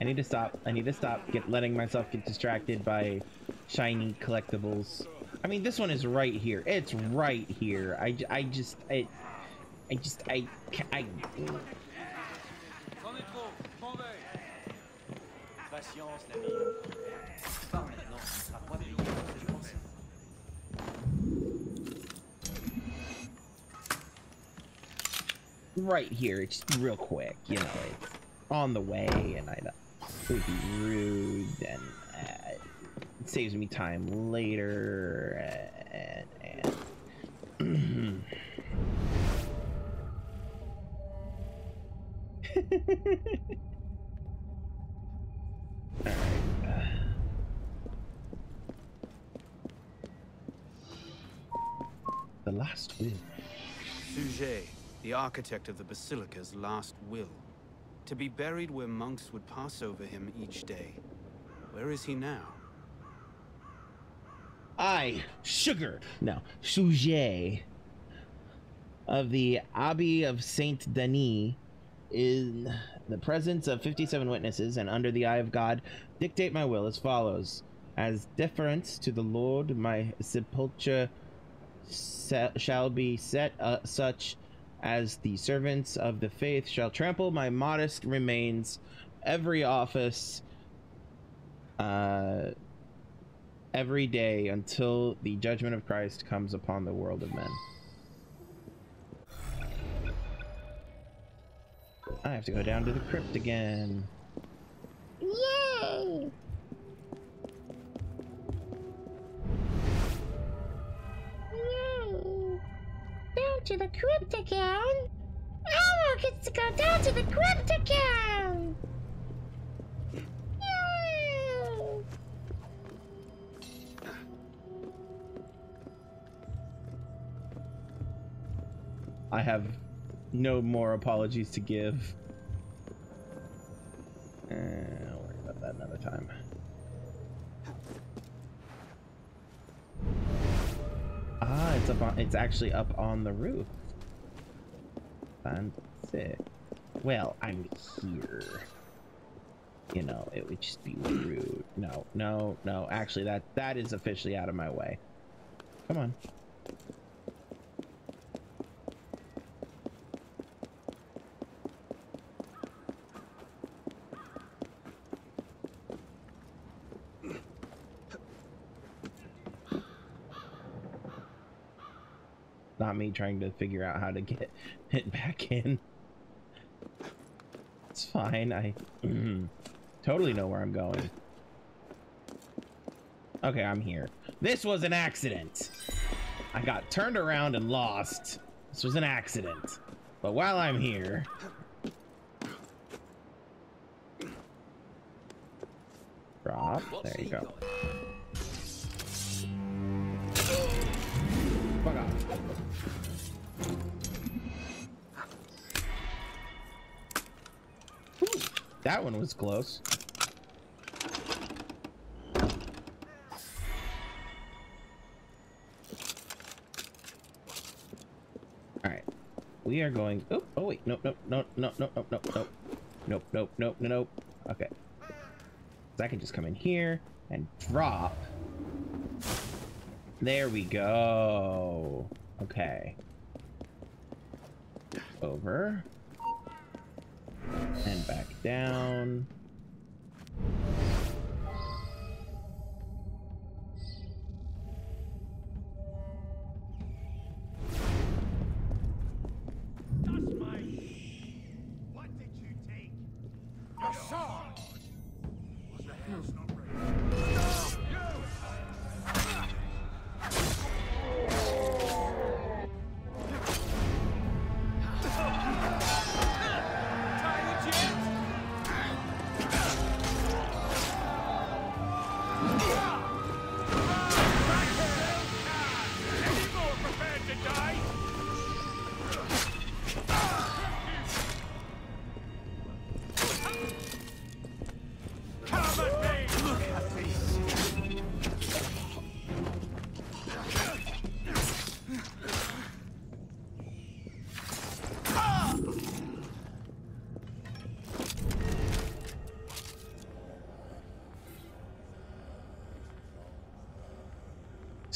I need to stop. I need to stop get letting myself get distracted by shiny collectibles. I mean, this one is right here. It's right here. I, I just I I just I I right here. It's real quick. You know, it's on the way, and I would be rude, and uh, it saves me time later, and. and the last will. Suger, the architect of the basilica's last will. To be buried where monks would pass over him each day. Where is he now? I, Sugar, no, Suger, of the Abbey of Saint Denis, in the presence of 57 witnesses and under the eye of God, dictate my will as follows. As deference to the Lord, my sepulture shall be set uh, such as the servants of the faith shall trample my modest remains every office uh, every day until the judgment of Christ comes upon the world of men. I have to go down to the crypt again. Yay! To the crypt again! Elmo gets to go down to the crypt again! I have no more apologies to give. Uh, I'll worry about that another time. Ah, it's up on. It's actually up on the roof. Fancy. Well, I'm here. You know, it would just be rude. No, no, no. Actually, that that is officially out of my way. Come on. Not me trying to figure out how to get it back in. It's fine. I mm-hmm. totally know where I'm going. Okay, I'm here. This was an accident. I got turned around and lost. This was an accident. But while I'm here, drop. There you go. That one was close. Alright. We are going... Oh, oh wait. Nope, nope, nope, nope, nope, nope, nope, nope. Nope, nope, nope, nope. Okay. I can just come in here and drop. There we go. Okay. Over. And back down.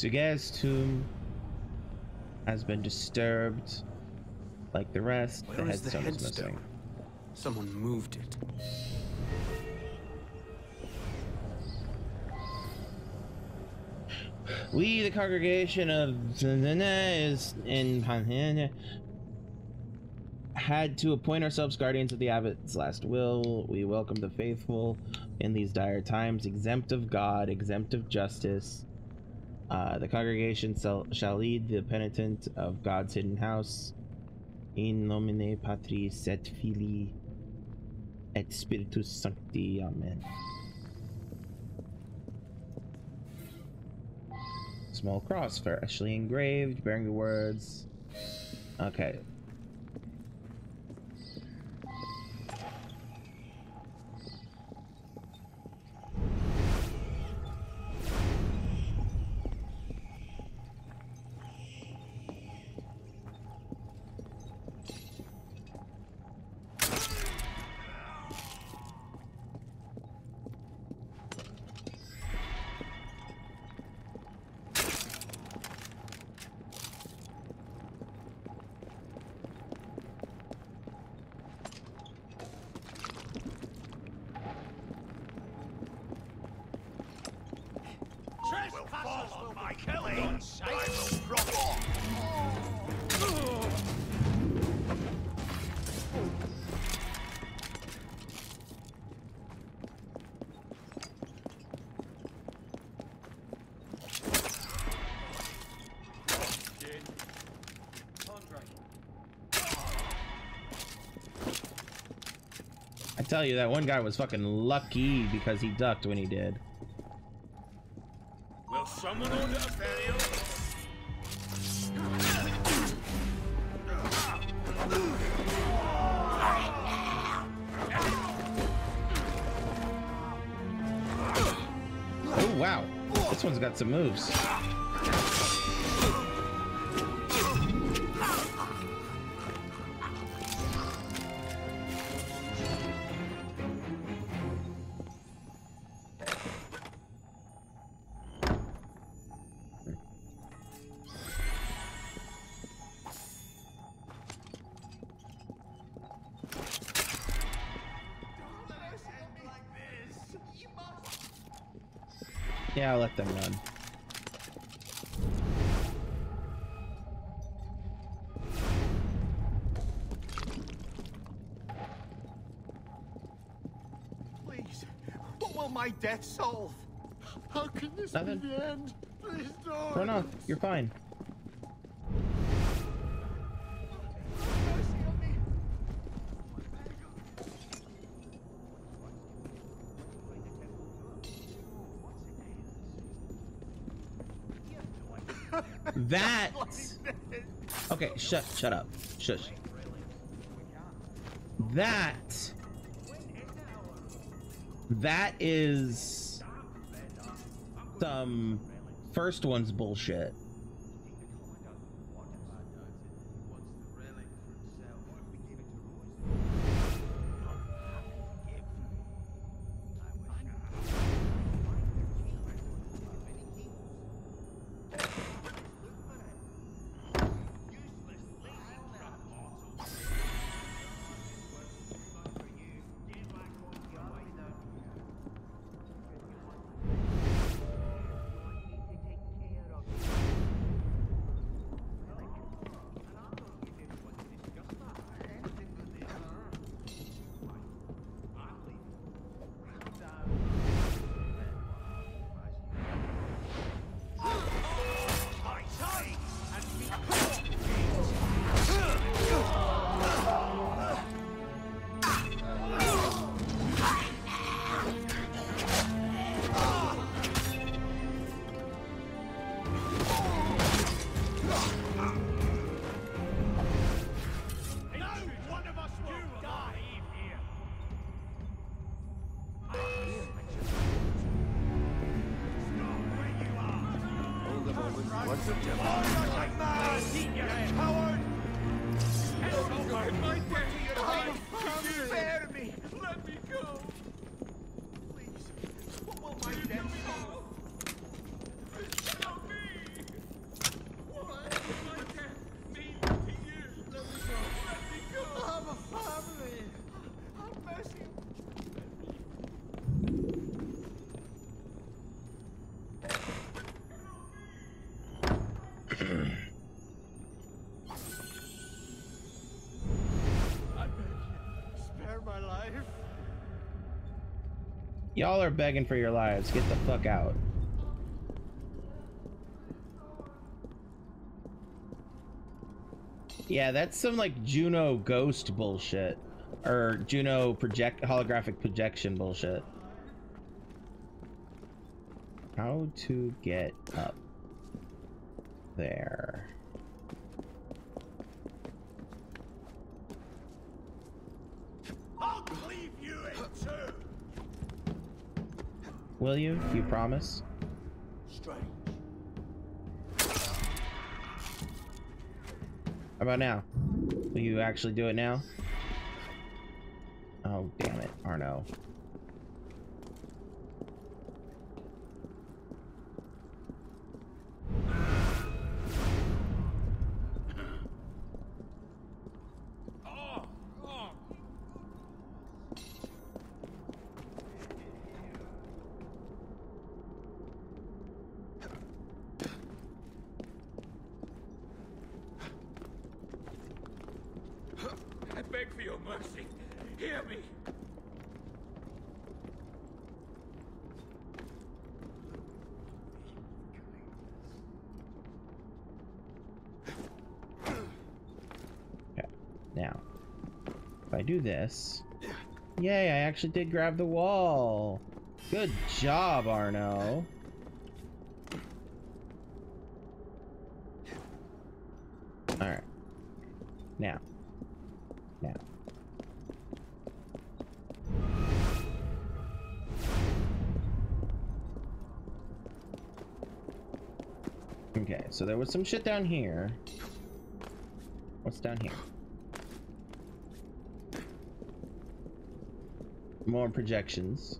Suger's tomb has been disturbed. Like the rest, Where the is the headstone is headstone? missing. Someone moved it. We, the congregation of is in had to appoint ourselves guardians of the abbot's last will. We welcome the faithful in these dire times, exempt of God, exempt of justice. Uh, the congregation shall, shall lead the penitent of God's hidden house. In nomine Patris et Filii et Spiritus Sancti. Amen. Small cross, freshly engraved, bearing the words. Okay. Tell you, that one guy was fucking lucky because he ducked when he did. Will someone a burial? Oh, wow. This one's got some moves. Death solve? How can this Nothing. be the end? Please don't. Run off. You're fine. That. Okay, shut, shut up, shush. That That is some first one's bullshit. Y'all are begging for your lives. Get the fuck out. Yeah, that's some like Juno ghost bullshit. Or Juno project holographic projection bullshit. How to get up there. I'll cleave you in two. Will you? You promise? Strange. How about now? Will you actually do it now? Oh, damn it, Arno. I beg for your mercy. Hear me. Okay, now, if I this... Yay, I actually did grab the wall! Good job, Arno! Alright. Now. Now. Okay, so there was some shit down here. What's down here? More projections.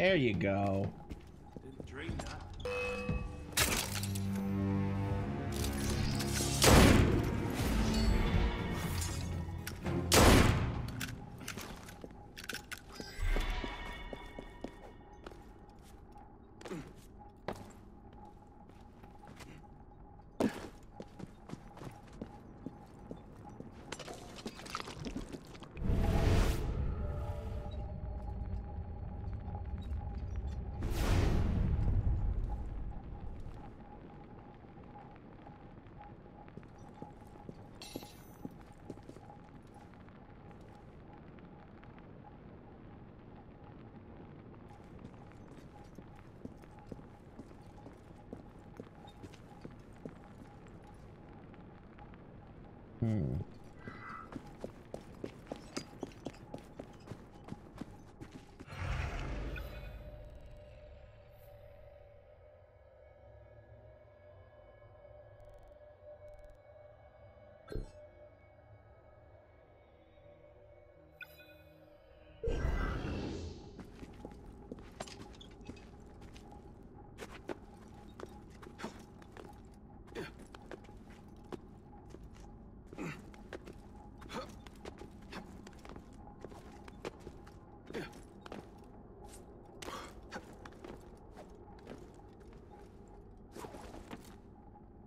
There you go. Ooh.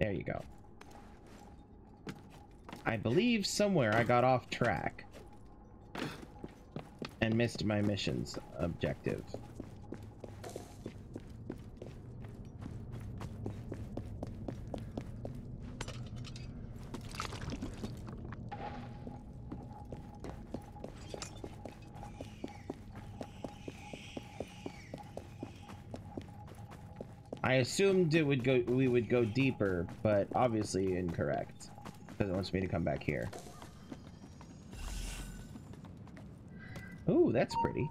There you go. I believe somewhere I got off track and missed my mission's objective. I assumed it would go, we would go deeper, but obviously incorrect. Because it wants me to come back here. Ooh, that's pretty.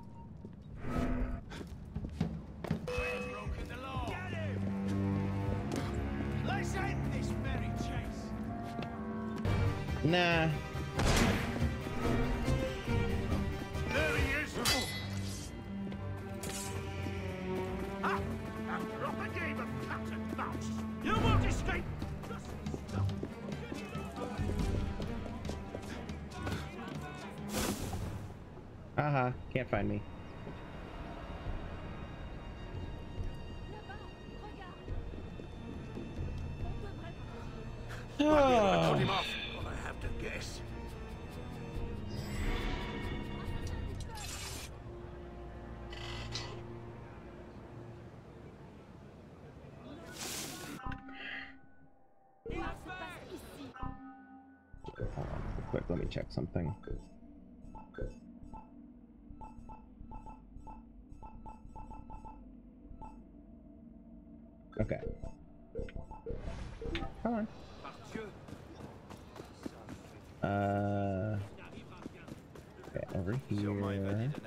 Nah,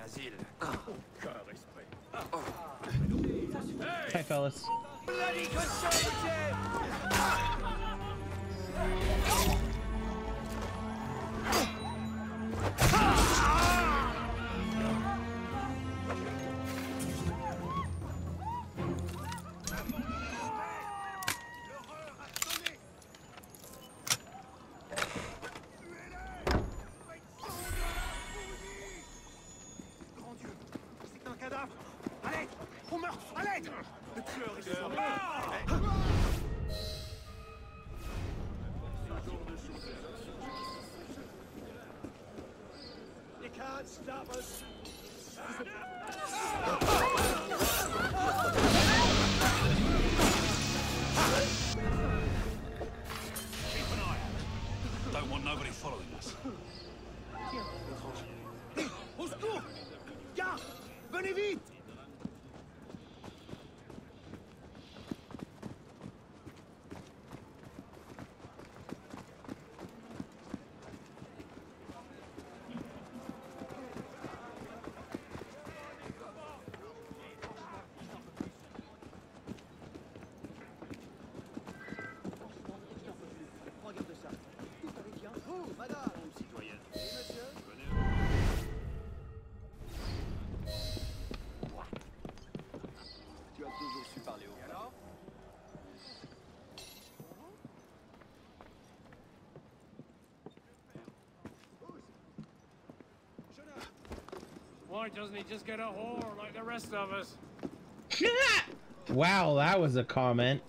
asile. Hey, fellas. Why doesn't he just get a whore like the rest of us? Wow, that was a comment.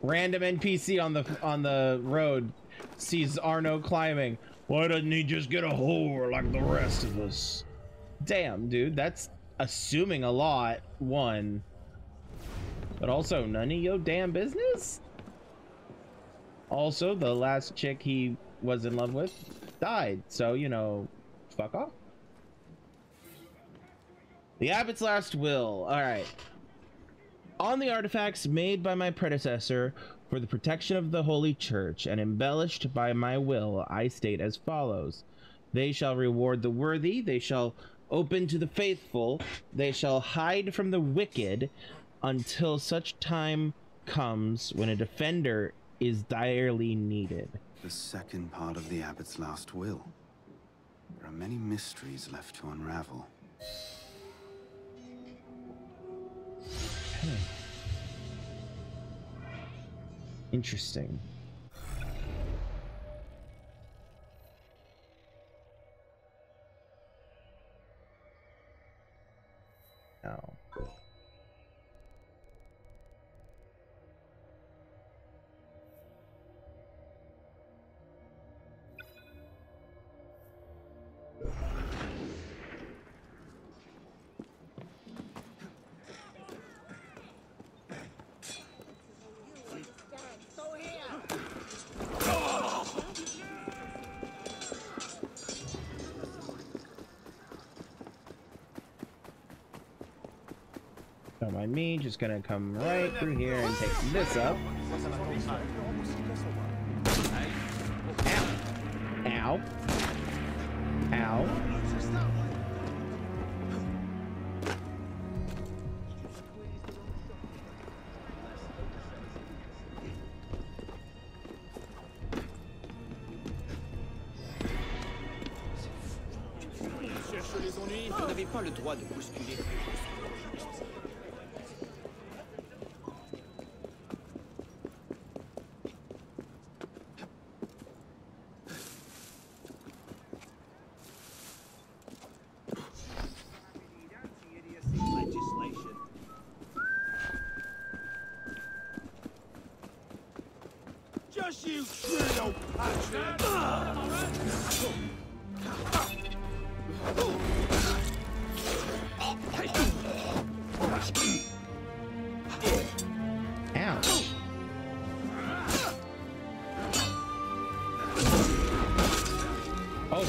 Random NPC on the on the road sees Arno climbing. Why doesn't he just get a whore like the rest of us? Damn, dude, that's assuming a lot. One, but also none of your damn business. Also, the last chick he was in love with died, so you know, fuck off. The Abbot's last will. All right. On the artifacts made by my predecessor for the protection of the Holy Church and embellished by my will, I state as follows They shall reward the worthy, they shall open to the faithful, they shall hide from the wicked until such time comes when a defender is direly needed. The second part of the abbot's last will. There are many mysteries left to unravel. Interesting. Now. Me, just gonna come right through here and take this up.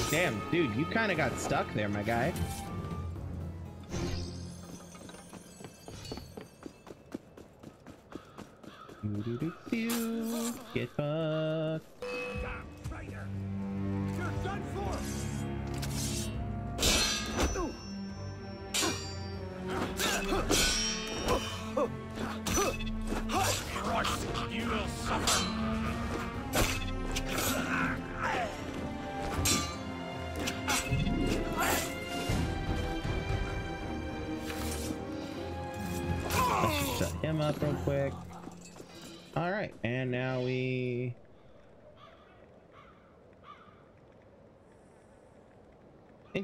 Damn, dude, you kind of got stuck there, my guy.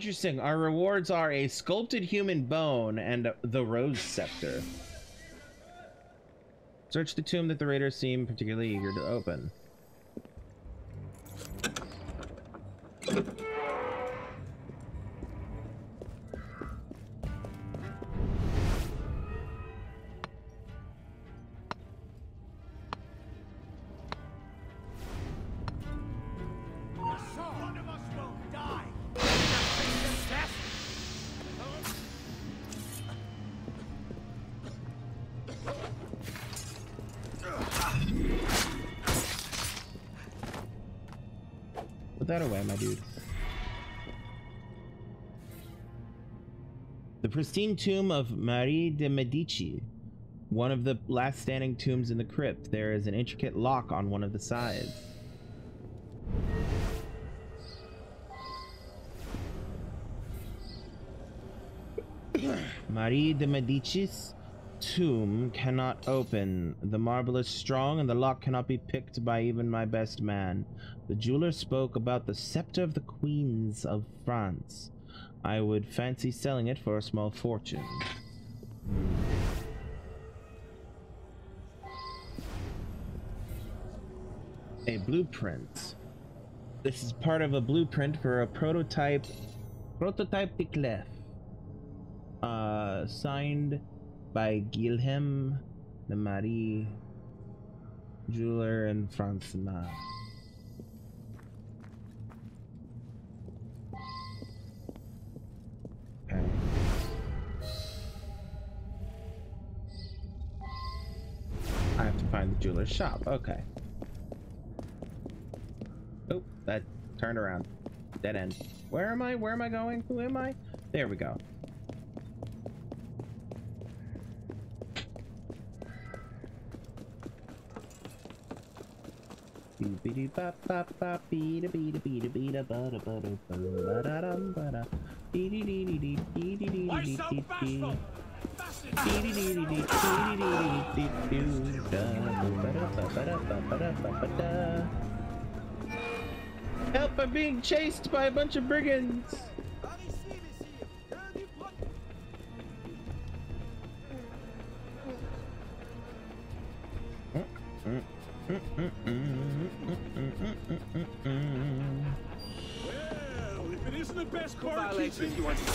Interesting. Our rewards are a sculpted human bone and the rose scepter. Search the tomb that the raiders seem particularly eager to open. Pristine tomb of Marie de Medici. One of the last standing tombs in the crypt. There is an intricate lock on one of the sides. Marie de Medici's tomb cannot open. The marble is strong and the lock cannot be picked by even my best man. The jeweler spoke about the scepter of the queens of France. I would fancy selling it for a small fortune. A blueprint. This is part of a blueprint for a prototype prototype Piclef. Uh signed by Guilhem Marie Jeweler and Francina. To the shop. Okay. Oh, that turned around. Dead end. Where am I? Where am I going? Who am I? There we go. Why so bashful? Help! I'm being chased by a bunch of brigands! Well, if it isn't the best What car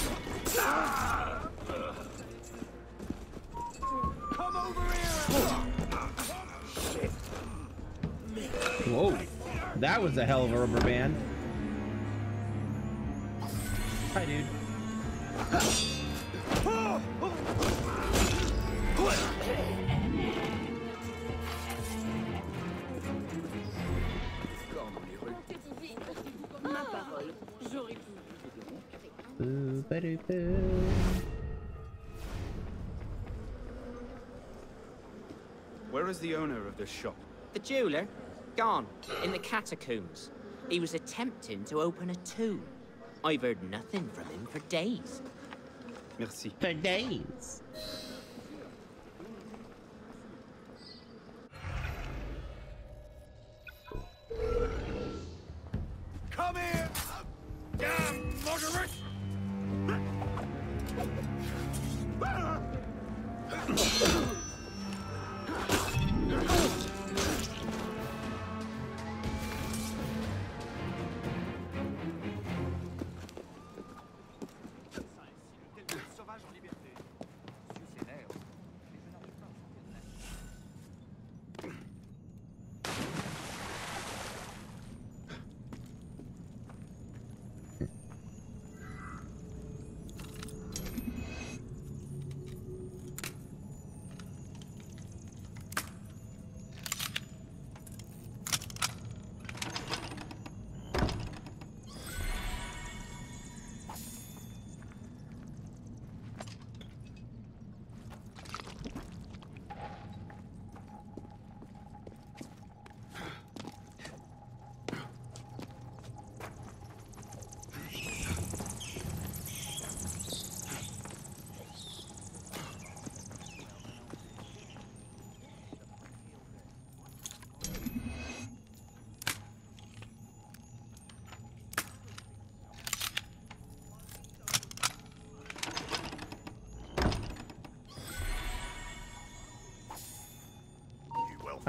hell of a rubber band. Hi, dude. Ma parole, j'aurais pu. Boo, boo. Where is the owner of this shop? The jeweler? Gone. In the catacombs. He was attempting to open a tomb. I've heard nothing from him for days. Merci. For days.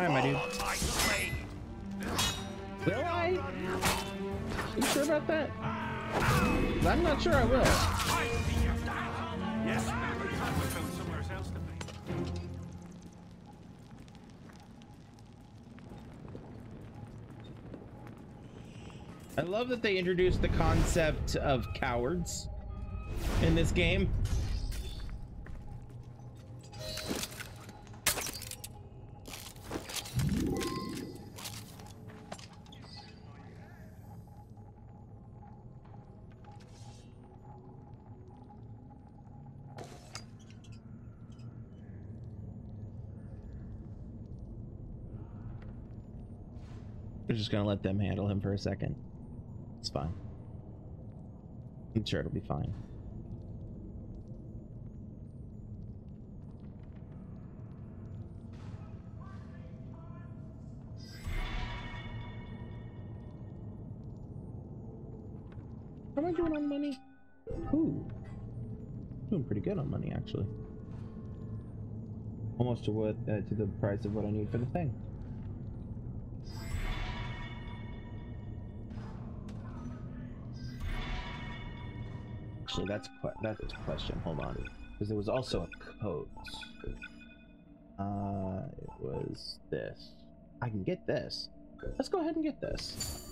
Hi, my dude. Will I? You sure about that? I'm not sure I will. I love that they introduced the concept of cowards in this game. Just gonna let them handle him for a second. It's fine. I'm sure it'll be fine. How am I doing on money? Ooh. Doing pretty good on money, actually. Almost to what uh, to the price of what I need for the thing. That's that's a question. Hold on, because there was also a coat. Uh, it was this. I can get this. Let's go ahead and get this.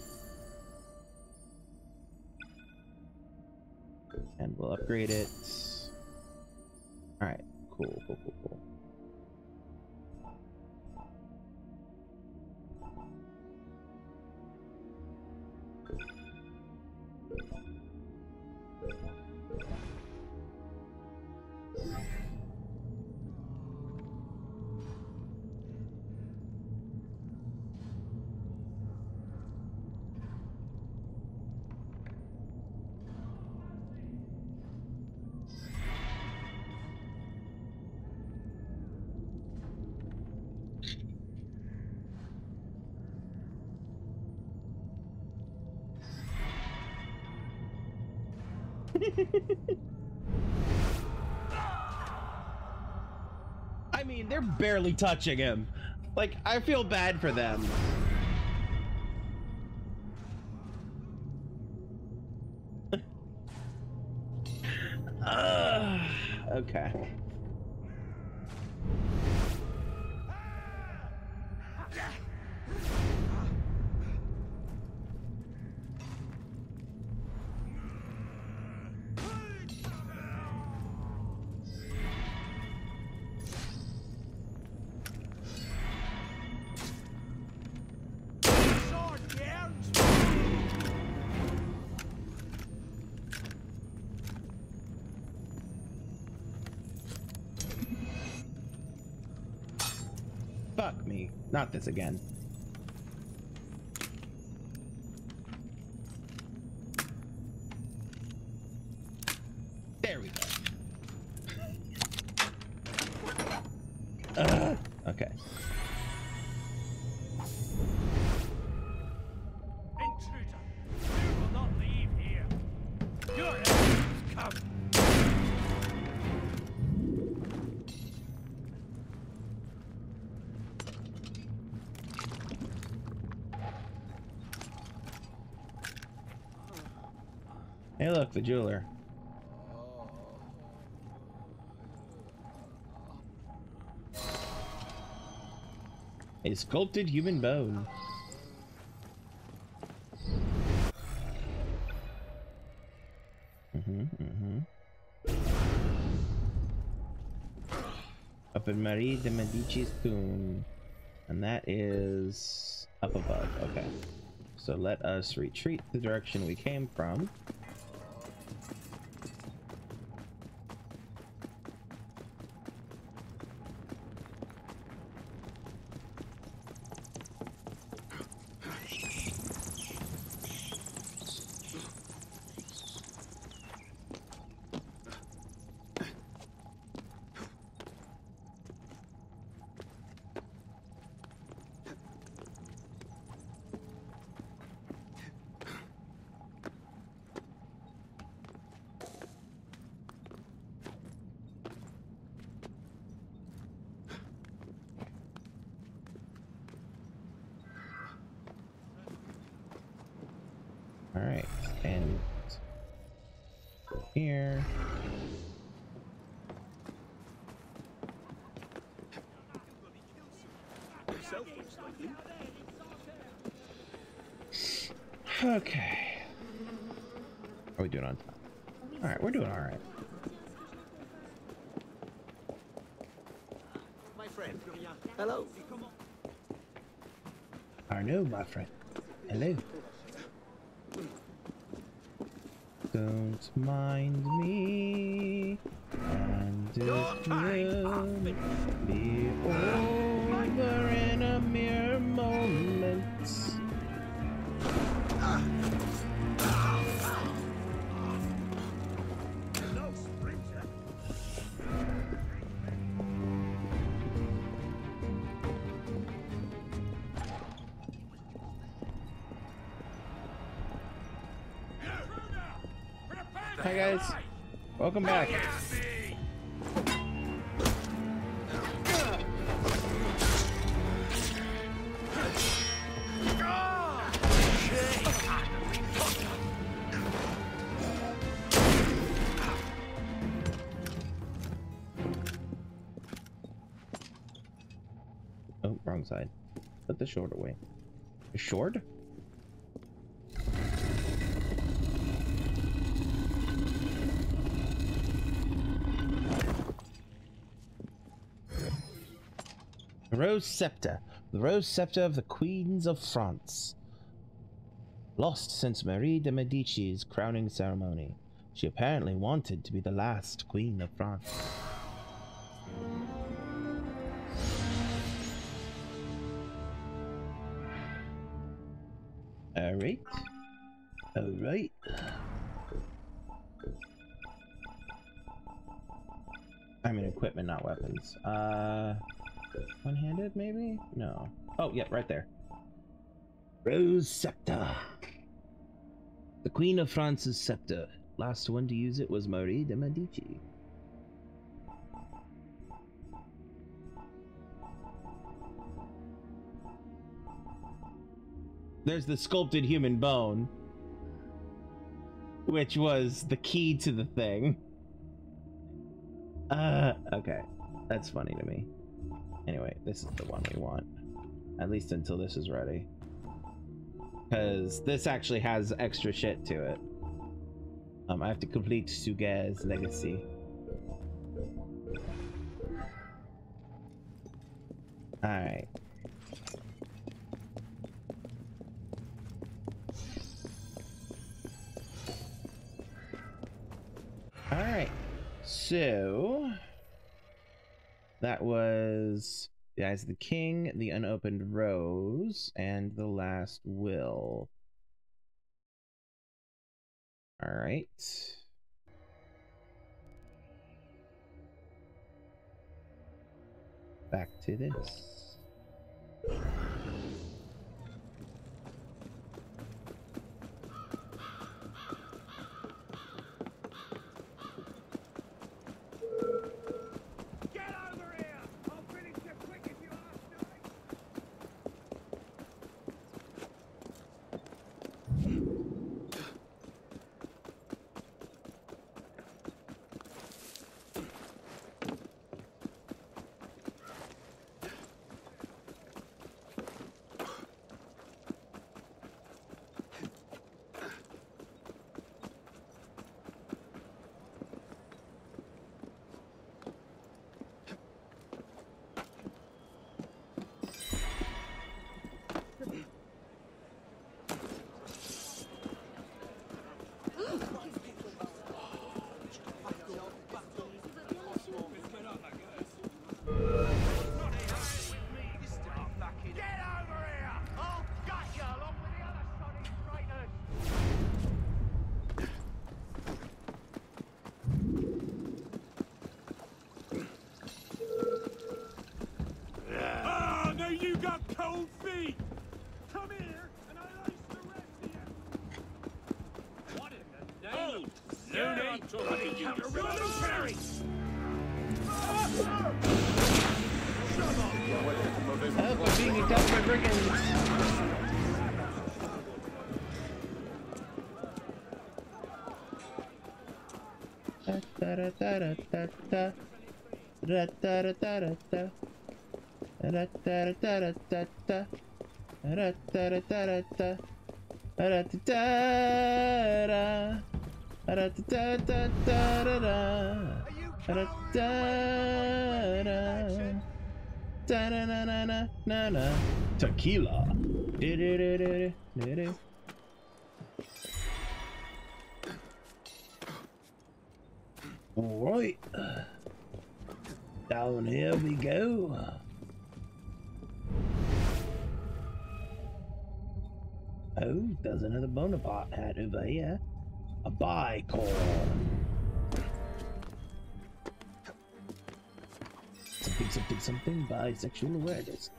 And we'll upgrade it. Alright, cool, cool, cool, cool. I mean, they're barely touching him. Like, I feel bad for them. Again. Look, the jeweler. A sculpted human bone. Mm-hmm, mm-hmm. Up in Marie de Medici's tomb. And that is up above. Okay. So let us retreat the direction we came from. All right, and go here. Okay. Are we doing on time? All right, we're doing all right. My friend. Hello. Arno, my friend. Welcome back. Rose Scepter. The Rose Scepter of the Queens of France. Lost since Marie de Medici's crowning ceremony. She apparently wanted to be the last Queen of France. Alright. Alright. I mean equipment, not weapons. Uh one-handed maybe? No. Oh, yeah, right there. Rose Scepter. The Queen of France's scepter. Last one to use it was Marie de Medici. There's the sculpted human bone, which was the key to the thing. Uh, okay. That's funny to me. Anyway, this is the one we want. At least until this is ready. Because this actually has extra shit to it. Um, I have to complete Suger's legacy. Alright. Alright. So... That was the Eyes of the King, the Unopened Rose, and the Last Will. All right. Back to this. Tequila. Down here we go. Oh, there's another Bonaparte hat over here. A bicorn. Something, something, something. Bisexual awareness.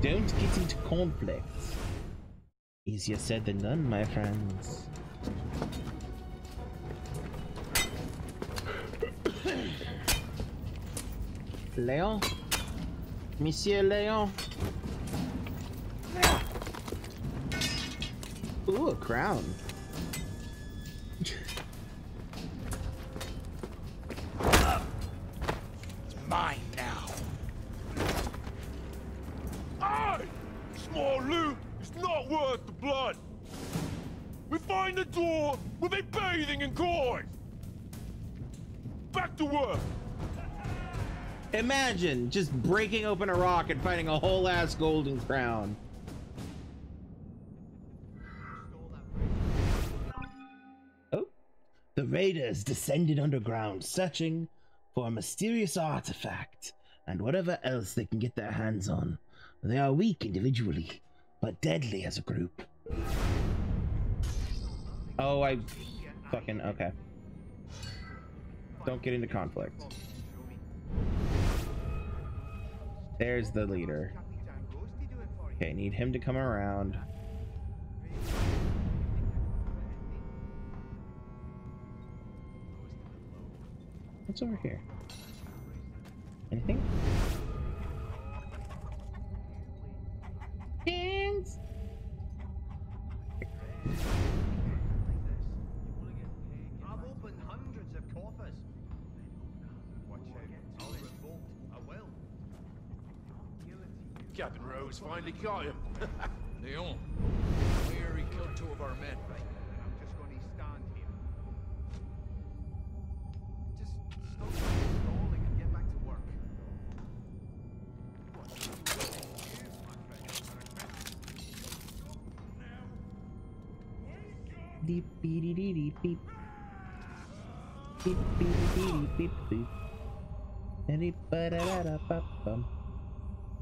Don't get into conflicts. Easier said than done, my friends. Leon? Monsieur Leon? Ooh, a crown. Imagine just breaking open a rock and finding a whole ass golden crown. Oh, the raiders descended underground searching for a mysterious artifact and whatever else they can get their hands on. They are weak individually, but deadly as a group. Oh, I fucking okay. Don't get into conflict. There's the leader. Okay, need him to come around. What's over here? Anything? Finally caught him. Leon, I he killed two of our men. I'm just going to stand here. Just stop stalling and get back to work. Deep beep dee dee beep. Beep beep dee dee beep beep. Any ba da da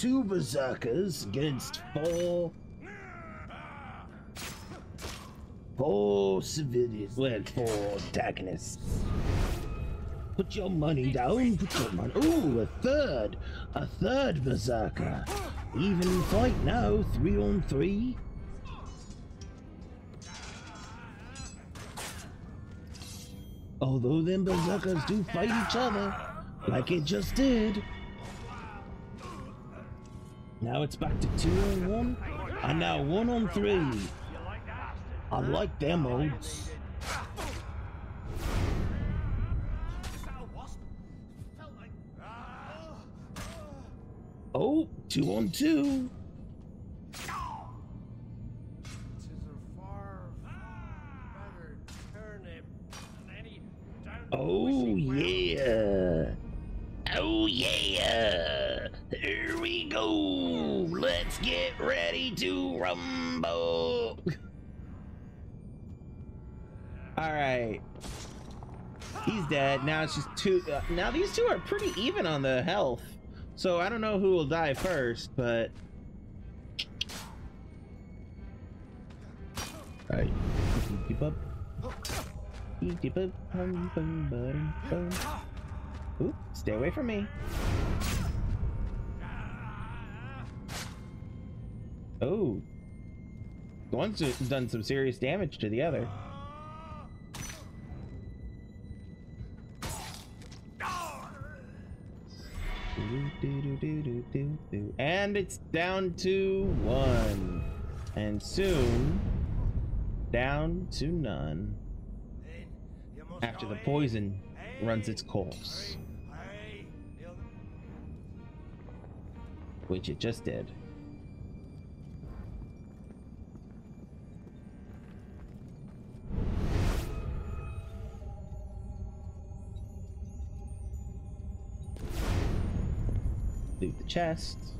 two berserkers against four. Four civilians. Well, four antagonists. Put your money down. Put your money. Ooh, a third. A third berserker. Even fight now. Three on three. Although them berserkers do fight each other, like it just did. Now it's back to two on one, and now one on three. I like them modes. Oh, two on two. Rumble. All right. He's dead. Now it's just two. Uh, now these two are pretty even on the health. So I don't know who will die first, but. All right. Keep up. Stay away from me. Oh. One's done some serious damage to the other. And it's down to one. And soon, down to none after the poison runs its course. Which it just did. Chest.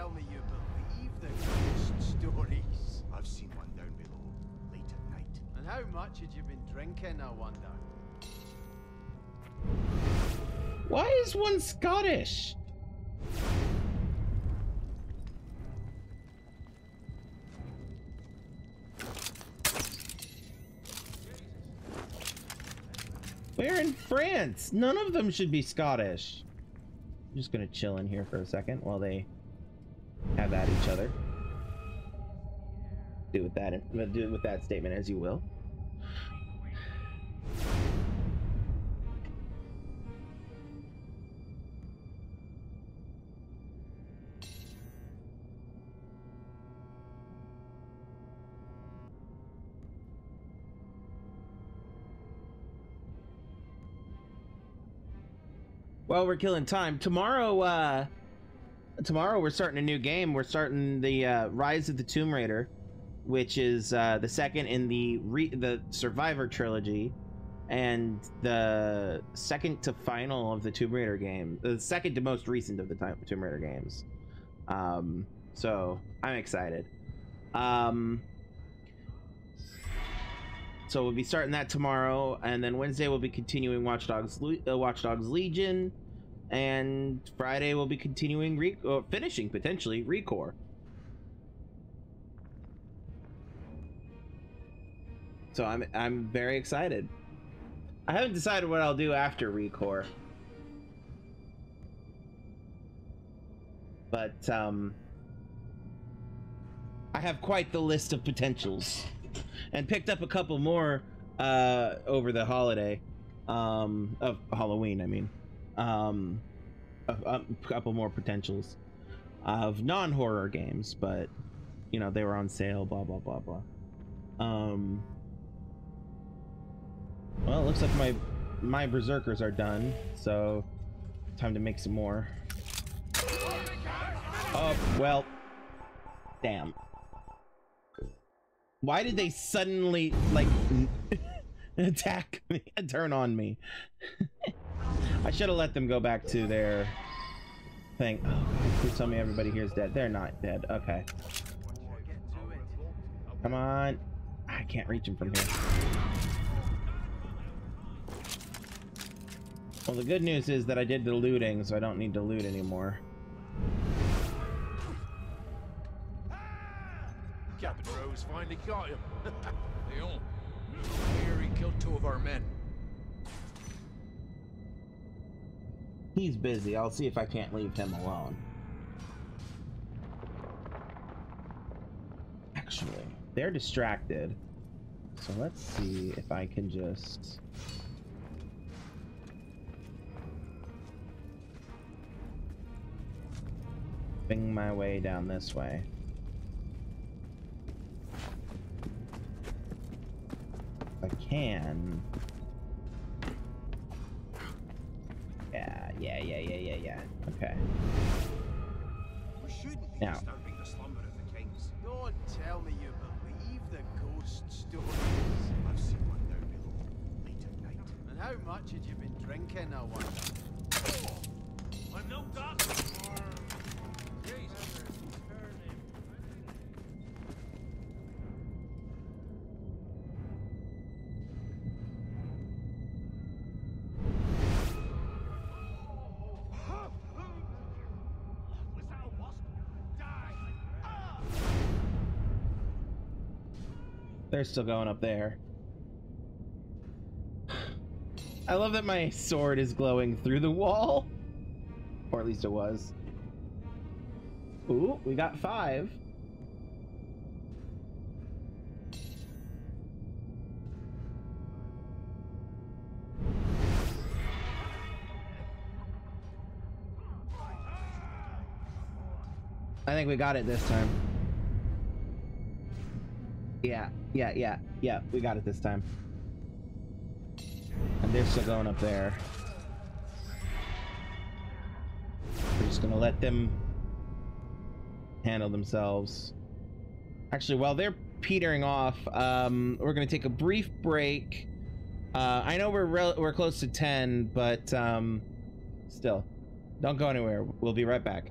Tell me you believe the ghost stories. I've seen one down below, late at night. And how much had you been drinking, I wonder? Why is one Scottish? We're in France. None of them should be Scottish. I'm just gonna chill in here for a second while they have at each other. Do with that do with that statement as you will. Well, we're killing time. Tomorrow, uh, tomorrow we're starting a new game. We're starting the uh, Rise of the Tomb Raider, which is uh, the second in the the Survivor trilogy, and the second to final of the Tomb Raider game. The second to most recent of the Tomb Raider games. Um, so I'm excited. Um, so we'll be starting that tomorrow, and then Wednesday we'll be continuing Watch Dogs, Le- uh, Watch Dogs Legion, and Friday we'll be continuing re- or finishing potentially Recore. So I'm I'm very excited. I haven't decided what I'll do after Recore, but um, I have quite the list of potentials and picked up a couple more uh, over the holiday um, of Halloween. I mean, um, a, a couple more potentials of non-horror games, but you know they were on sale. Blah blah blah blah. Um, well, it looks like my my berserkers are done, so time to make some more. Oh well, damn. Why did they suddenly like attack me and turn on me? I should have let them go back to their thing. Oh please tell me everybody here is dead. They're not dead. Okay. Come on. I can't reach him from here. Well, the good news is that I did the looting, so I don't need to loot anymore. Captain Rose finally got him. Leon, here he killed two of our men. He's busy. I'll see if I can't leave him alone. Actually, they're distracted. So let's see if I can just... Bing my way down this way. I can... Yeah, yeah, yeah, yeah, yeah, yeah. Okay. shouldn't be Now. disturbing the slumber of the kings. Don't tell me you believe the ghost stories. I've seen one down below, late at night. And how much had you been drinking, I wonder? I'm no doctor. They're still going up there. I love that my sword is glowing through the wall. Or at least it was. Ooh, we got five. I think we got it this time. Yeah, yeah, yeah, yeah, we got it this time. And they're still going up there. We're just gonna let them handle themselves. Actually, while they're petering off, um, we're gonna take a brief break. Uh, I know we're we're close to ten, but um, still, don't go anywhere. We'll be right back.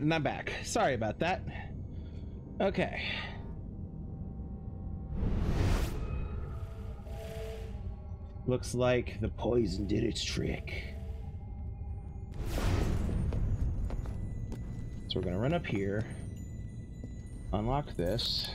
Right, and I'm back. Sorry about that. Okay. Looks like the poison did its trick. So we're gonna run up here, unlock this.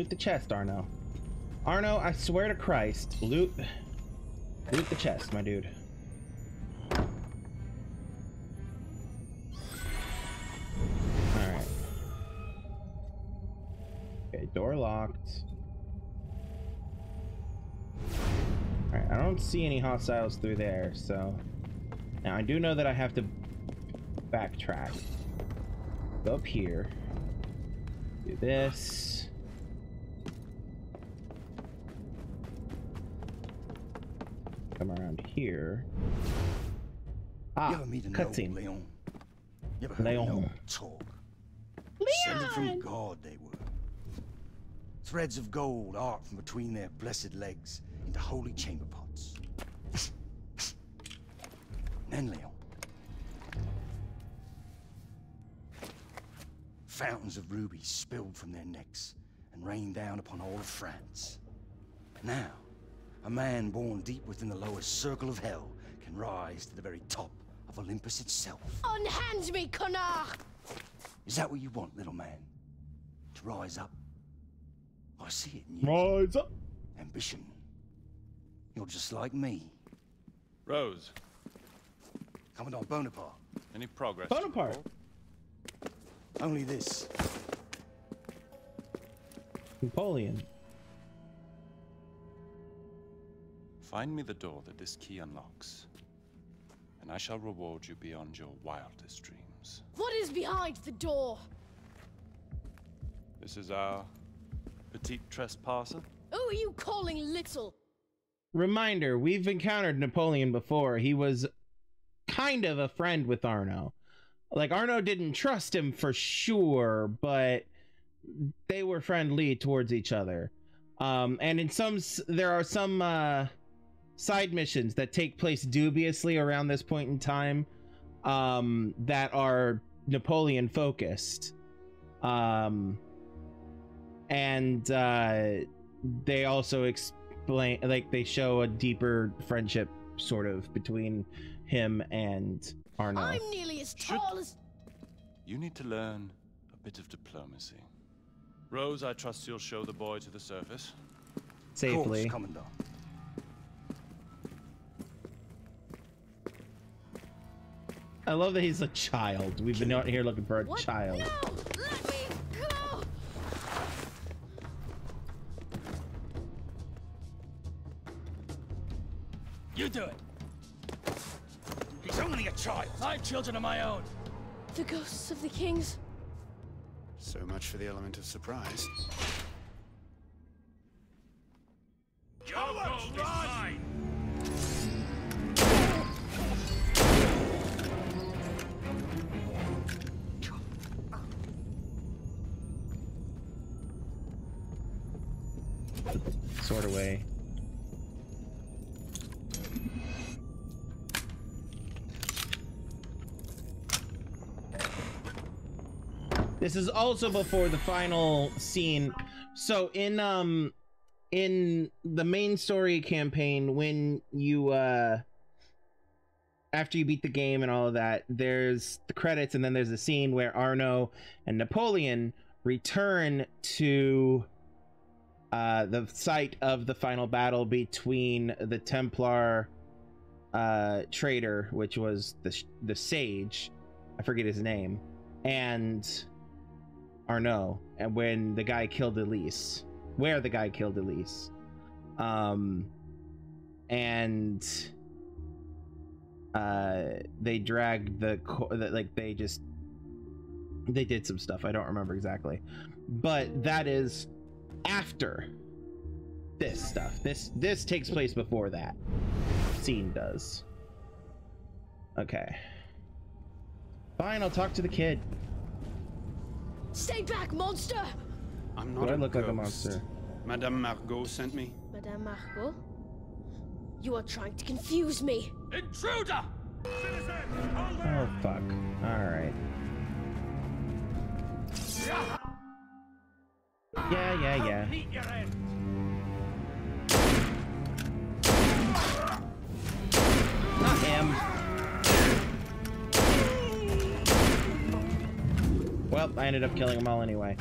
Loot the chest, Arno. Arno, I swear to Christ, loot, loot the chest, my dude. All right. Okay, door locked. All right, I don't see any hostiles through there, so. Now I do know that I have to backtrack. Go up here. Do this. Come around here. Ah, you ever meet an cutscene. Leon? You ever heard Leon. talk? Descended from God they were. Threads of gold arc from between their blessed legs into holy chamber pots. then Leon. Fountains of rubies spilled from their necks and rained down upon all of France. Now, a man born deep within the lowest circle of hell can rise to the very top of Olympus itself. Unhand me, connard! Is that what you want, little man? To rise up? I see it in you. Rise up. Ambition. You're just like me. Rose, Commandant Bonaparte. any progress? Bonaparte. Only this. Napoleon. Find me the door that this key unlocks, and I shall reward you beyond your wildest dreams. What is behind the door? This is our petite trespasser. Who are you calling little? Reminder, we've encountered Napoleon before. He was kind of a friend with Arno. Like Arno didn't trust him for sure, but they were friendly towards each other. Um, and in some, there are some uh, side missions that take place dubiously around this point in time um, that are Napoleon focused. Um, and uh, they also explain, like, they show a deeper friendship sort of between him and Arno. I'm nearly as tall as. You need to learn a bit of diplomacy. Rose, I trust you'll show the boy to the surface. Safely. Course, Commandant. I love that he's a child. We've been out here looking for a What? child. No! Let me go! You do it. He's only a child. I have children of my own. The ghosts of the kings. So much for the element of surprise. Your gold is mine! Sort of way. This is also before the final scene. So in um in the main story campaign when you uh after you beat the game and all of that, there's the credits and then there's a scene where Arno and Napoleon return to uh, the site of the final battle between the Templar uh, traitor, which was the the sage, I forget his name, and Arno, and when the guy killed Elise, where the guy killed Elise, um, and uh, they dragged the, like they just They did some stuff. I don't remember exactly, but that is after this stuff. This this takes place before that scene does. Okay. Fine, I'll talk to the kid. Stay back, monster! I'm not. Do not I a look like a monster? Madame Margot sent me. Madame Margot? You are trying to confuse me. Intruder! Citizen, Oh fuck. Alright. Yeah, yeah, yeah. yeah. Not him. Well, I ended up killing them all anyway.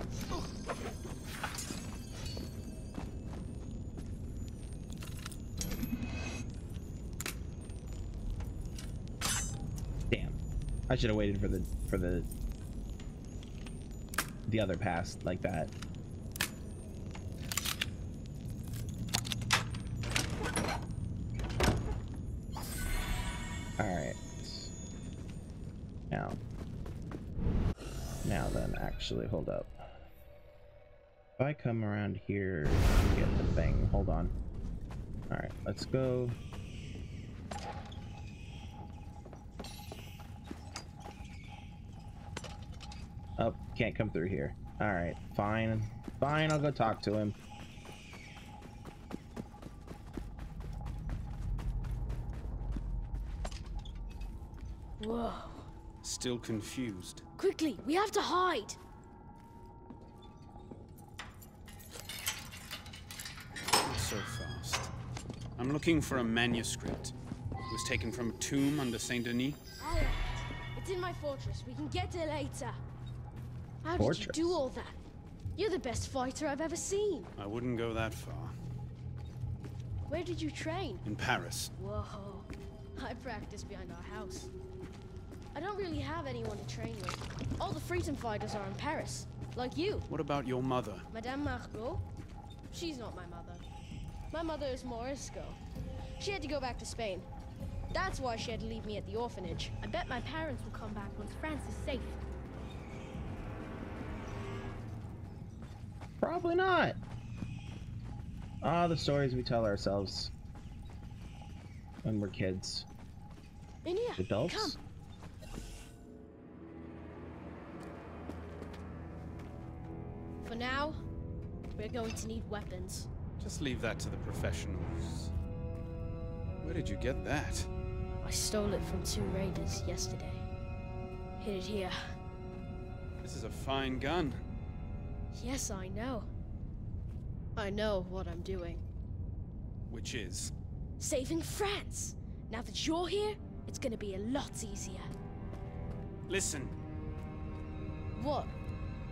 Damn. I should have waited for the for the the other pass like that. Alright. Now. Now then, actually, hold up. If I come around here and get the thing, hold on. Alright, let's go. Oh, can't come through here. Alright, fine. Fine, I'll go talk to him. Still confused. Quickly, we have to hide. Not so fast. I'm looking for a manuscript. It was taken from a tomb under Saint Denis. Alright. It's in my fortress. We can get there later. How did Fortress? you do all that? You're the best fighter I've ever seen. I wouldn't go that far. Where did you train? In Paris. Whoa. I practice behind our house. I don't really have anyone to train with. All the freedom fighters are in Paris. Like you. What about your mother? Madame Margot? She's not my mother. My mother is Morisco. She had to go back to Spain. That's why she had to leave me at the orphanage. I bet my parents will come back once France is safe. Probably not. Ah, the stories we tell ourselves when we're kids. In here. Adults? Come. Now, we're going to need weapons. Just leave that to the professionals. Where did you get that? I stole it from two raiders yesterday. Hid it here. This is a fine gun. Yes, I know. I know what I'm doing. Which is? Saving France! Now that you're here, it's gonna be a lot easier. Listen, What?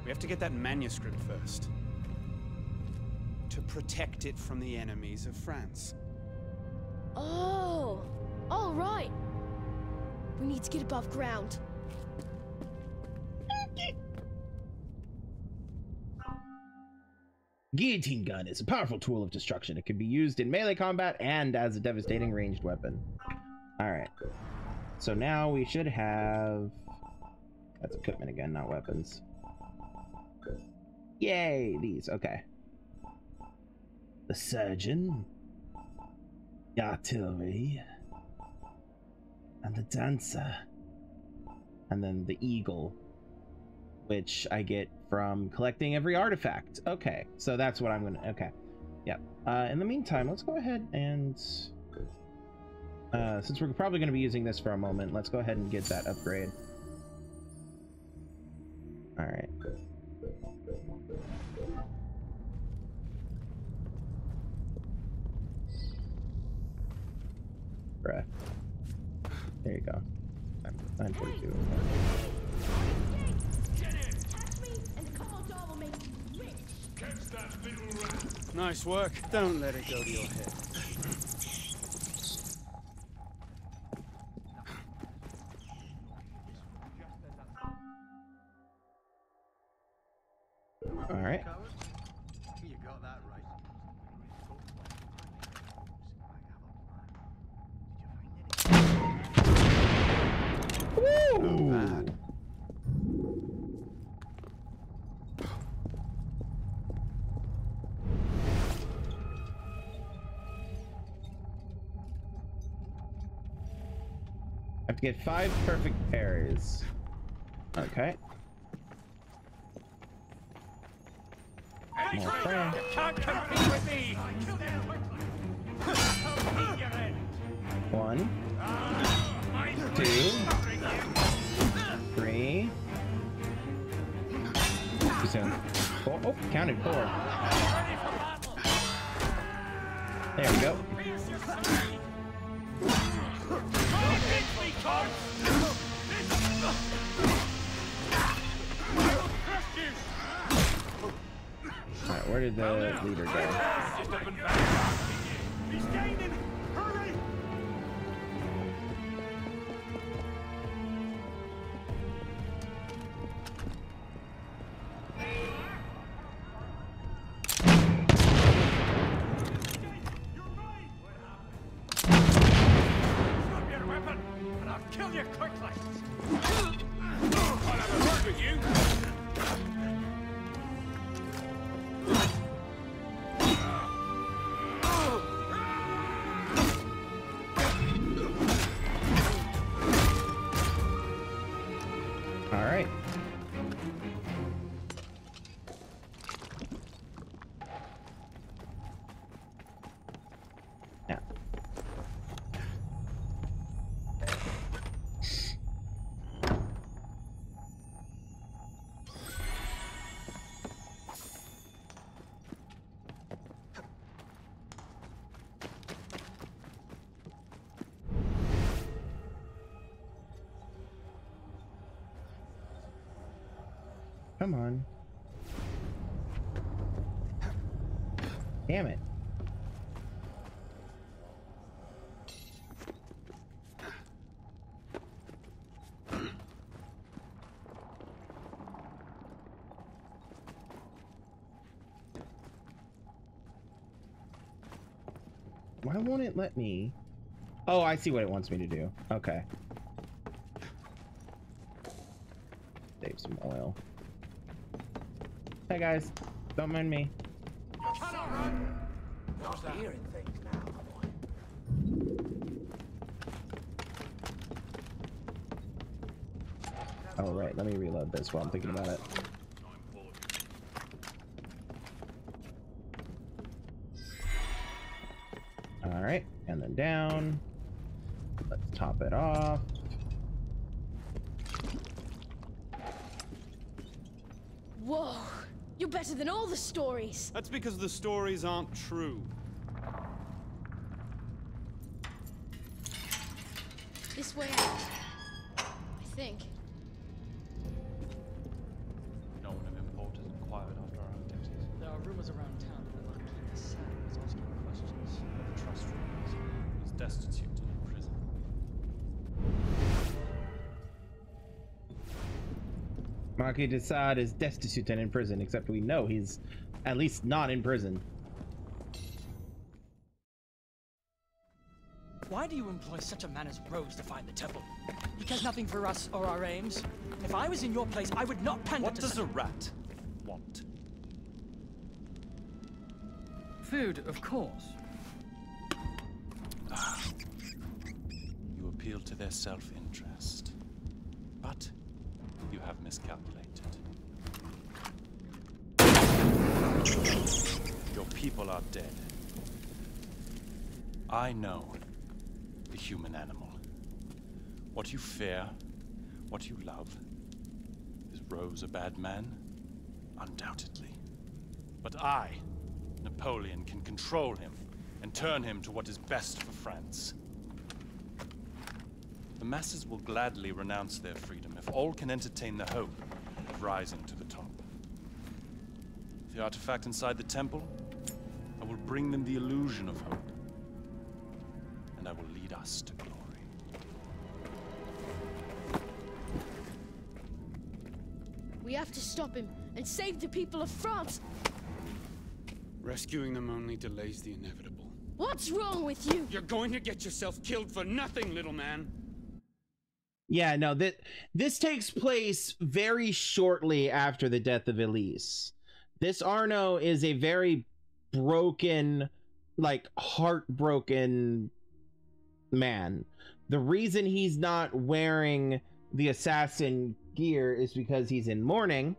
We have to get that manuscript first. To protect it from the enemies of France. Oh! All right! We need to get above ground. Guillotine gun is a powerful tool of destruction. It can be used in melee combat and as a devastating ranged weapon. Alright. So now we should have... That's equipment again, not weapons. Yay! These, okay. The surgeon. The artillery. And the dancer. And then the eagle. Which I get from collecting every artifact. Okay, so that's what I'm gonna. Okay, yep. Uh, in the meantime, let's go ahead and. Uh, since we're probably to be using this for a moment, let's go ahead and get that upgrade. All right. Bruh. There you go. 942. Nice work. Don't let it go to your head. All right. You got that right. Woo! Have to get five perfect pairs. Okay. Hey, traitor! Can't compete with me! Come meet your! One, two, three. Too soon. Four. Oh, counted four. There we go. Alright, where did the leader go? Come on. Damn it. Why won't it let me? Oh, I see what it wants me to do. Okay. Save some oil. Hey guys, don't mind me. Not hearing things now, Oh right, let me reload this while I'm thinking about it. Stories. That's because the stories aren't true. This way out. I think. No one of import has inquired after our activities. There are rumors around town that the Marquis de Sade is asking questions. The trust rumors. He's destitute and in prison. Marquis de Sade is destitute and in prison, except we know he's at least not in prison. Why do you employ such a man as Rose to find the temple? He cares nothing for us or our aims. If I was in your place, I would not pander What to does a rat want? Food, of course. You appeal to their self-interest. But you have miscalculated. Your people are dead. I know the human animal. What you fear, what you love. Is Rose a bad man? Undoubtedly. But I, Napoleon, can control him and turn him to what is best for France. The masses will gladly renounce their freedom if all can entertain the hope of rising to the top. The artifact inside the temple, will bring them the illusion of hope. And I will lead us to glory. We have to stop him and save the people of France. Rescuing them only delays the inevitable. What's wrong with you? You're going to get yourself killed for nothing, little man. Yeah, no, that this takes place very shortly after the death of Elise. This Arno is a very broken, like heartbroken man. the reason he's not wearing the assassin gear is because he's in mourning,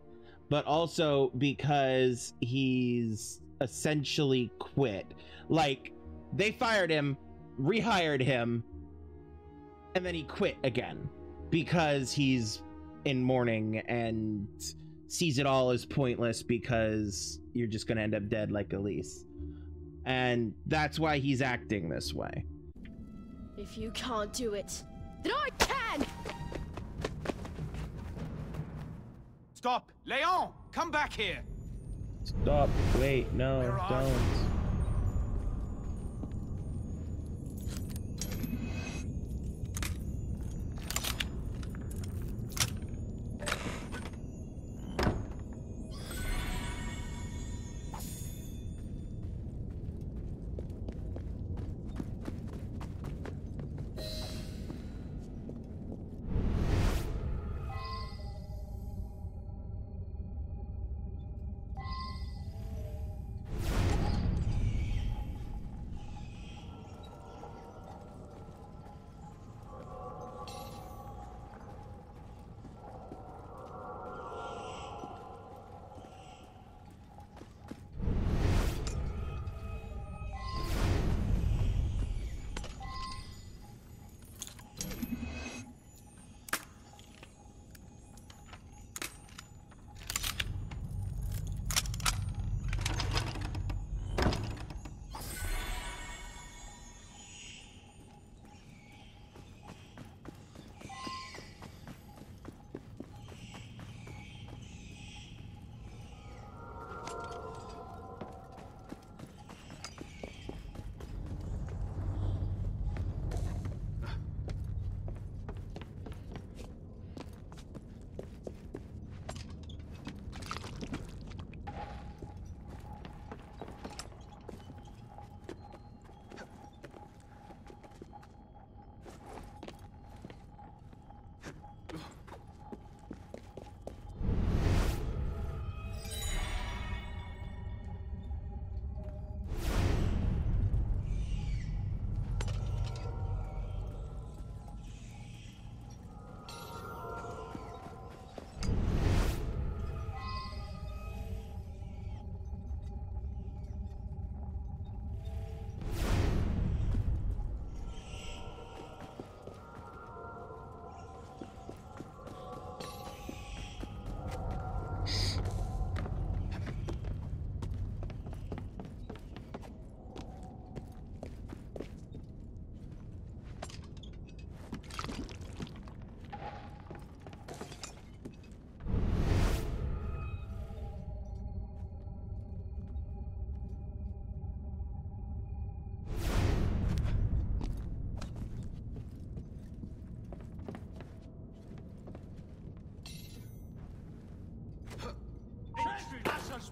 but also because he's essentially quit. Like they fired him, rehired him, and then he quit again because he's in mourning and sees it all as pointless because you're just going to end up dead like Elise. And that's why he's acting this way. If you can't do it, then I can! Stop! Leon! Come back here! Stop. Wait, no, Where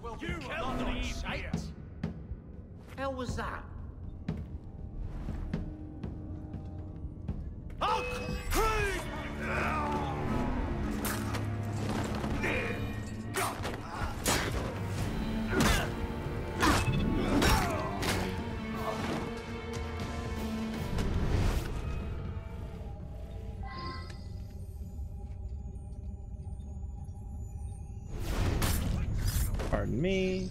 don't. You will not leave here. Hell was that? Me.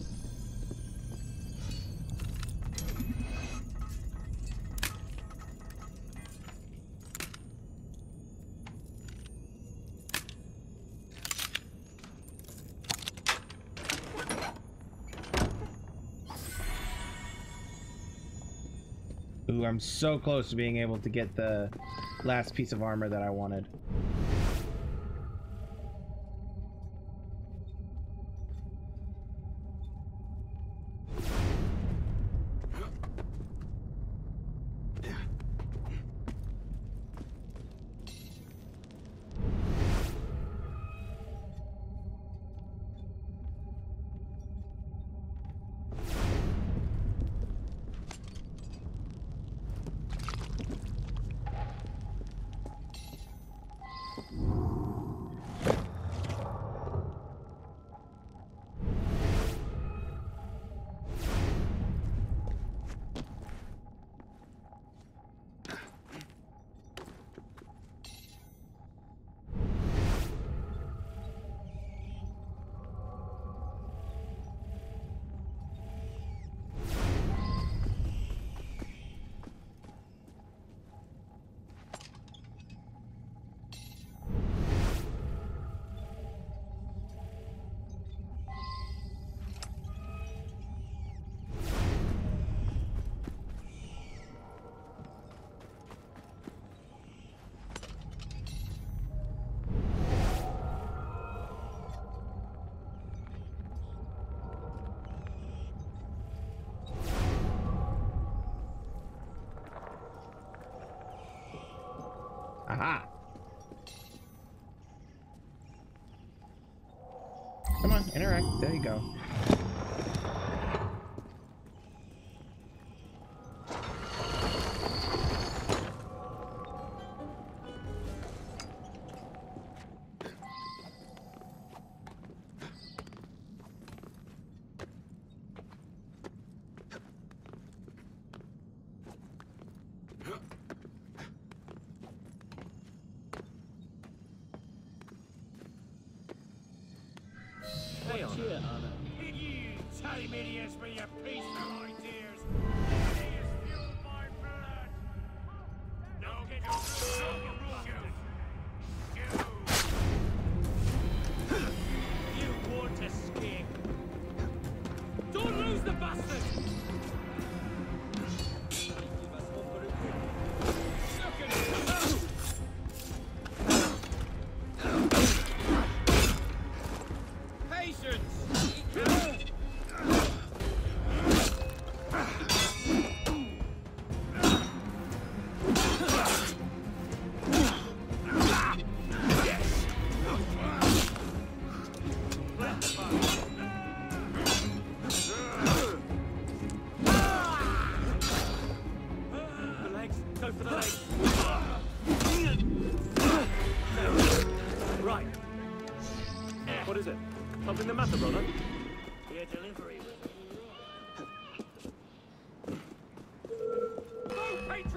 Ooh, I'm so close to being able to get the last piece of armor that I wanted.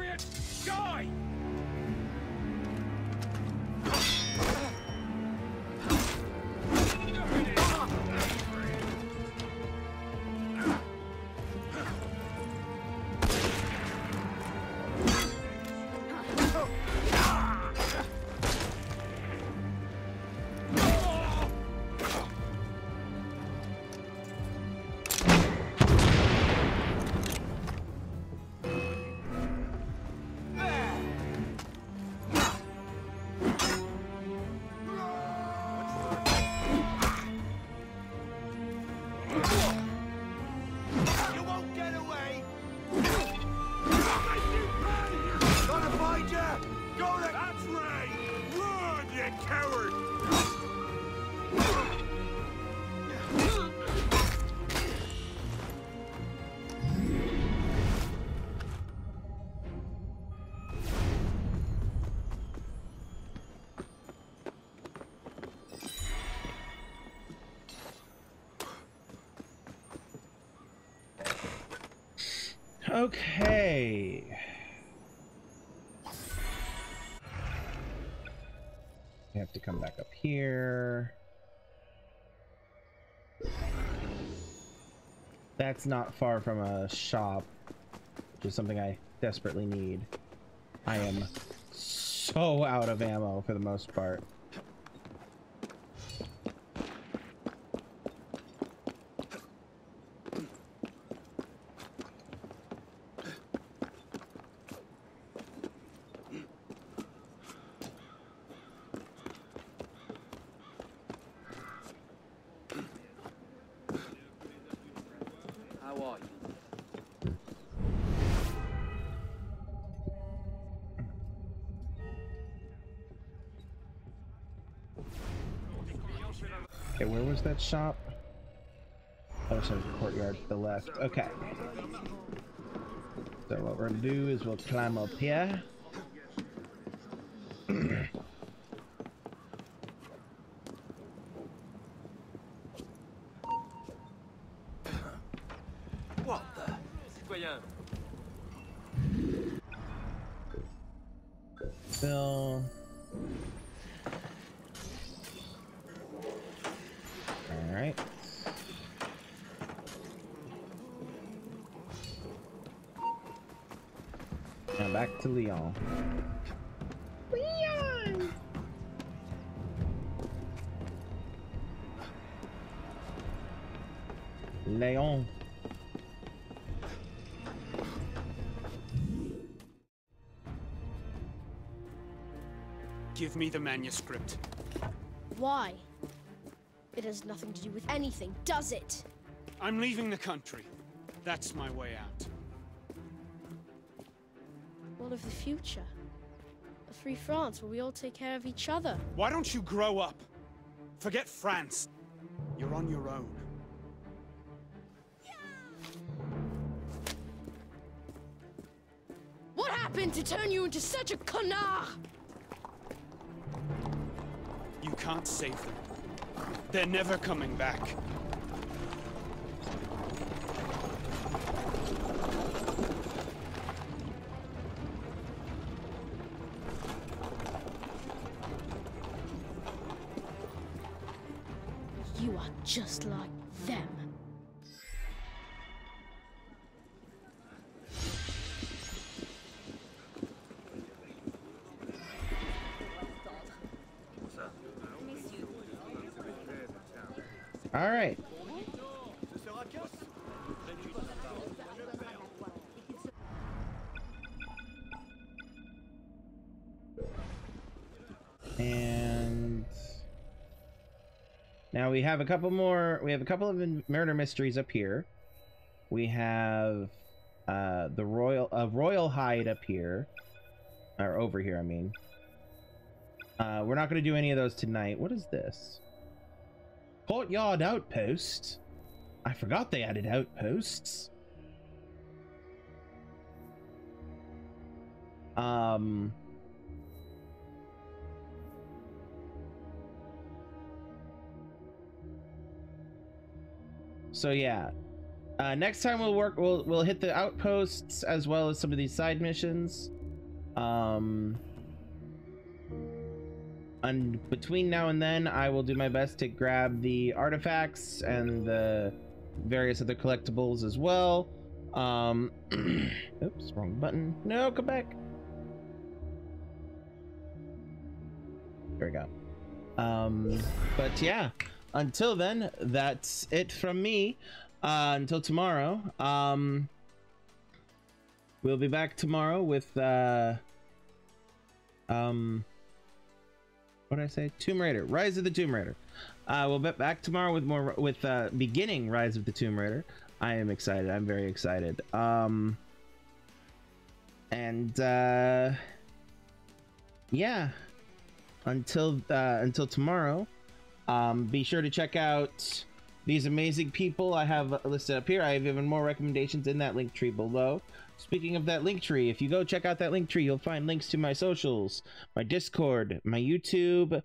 Go, Patriots! Okay. We have to come back up here. That's not far from a shop, which is something I desperately need. I am so out of ammo for the most part. Shop? Oh, sorry, courtyard to the left. Okay. So what we're gonna do is we'll climb up here. To Leon. Leon! Leon. Give me the manuscript. Why? It has nothing to do with anything, does it? I'm leaving the country. That's my way out. Future? A free France where we all take care of each other. Why don't you grow up? Forget France. You're on your own. What happened to turn you into such a connard? You can't save them. They're never coming back. We have a couple more. We have a couple of murder mysteries up here. We have uh, the royal uh, royal hide up here, or over here. I mean, uh, we're not going to do any of those tonight. What is this? Courtyard outpost. I forgot they added outposts. Um. So yeah, uh, next time we'll work. We'll we'll hit the outposts as well as some of these side missions. Um. And between now and then, I will do my best to grab the artifacts and the various other collectibles as well. Um, oops, wrong button. No, come back. There we go. Um, but yeah, until then, that's it from me. Uh, until tomorrow. Um, we'll be back tomorrow with uh, um, what did I say? Tomb Raider, Rise of the Tomb Raider. Uh, we'll be back tomorrow with more with uh, beginning Rise of the Tomb Raider. I am excited. I'm very excited. Um, and uh, yeah, until uh, until tomorrow, um, be sure to check out these amazing people I have listed up here. I have even more recommendations in that Linktree below. Speaking of that Linktree, if you go check out that Linktree, you'll find links to my socials, my Discord, my YouTube,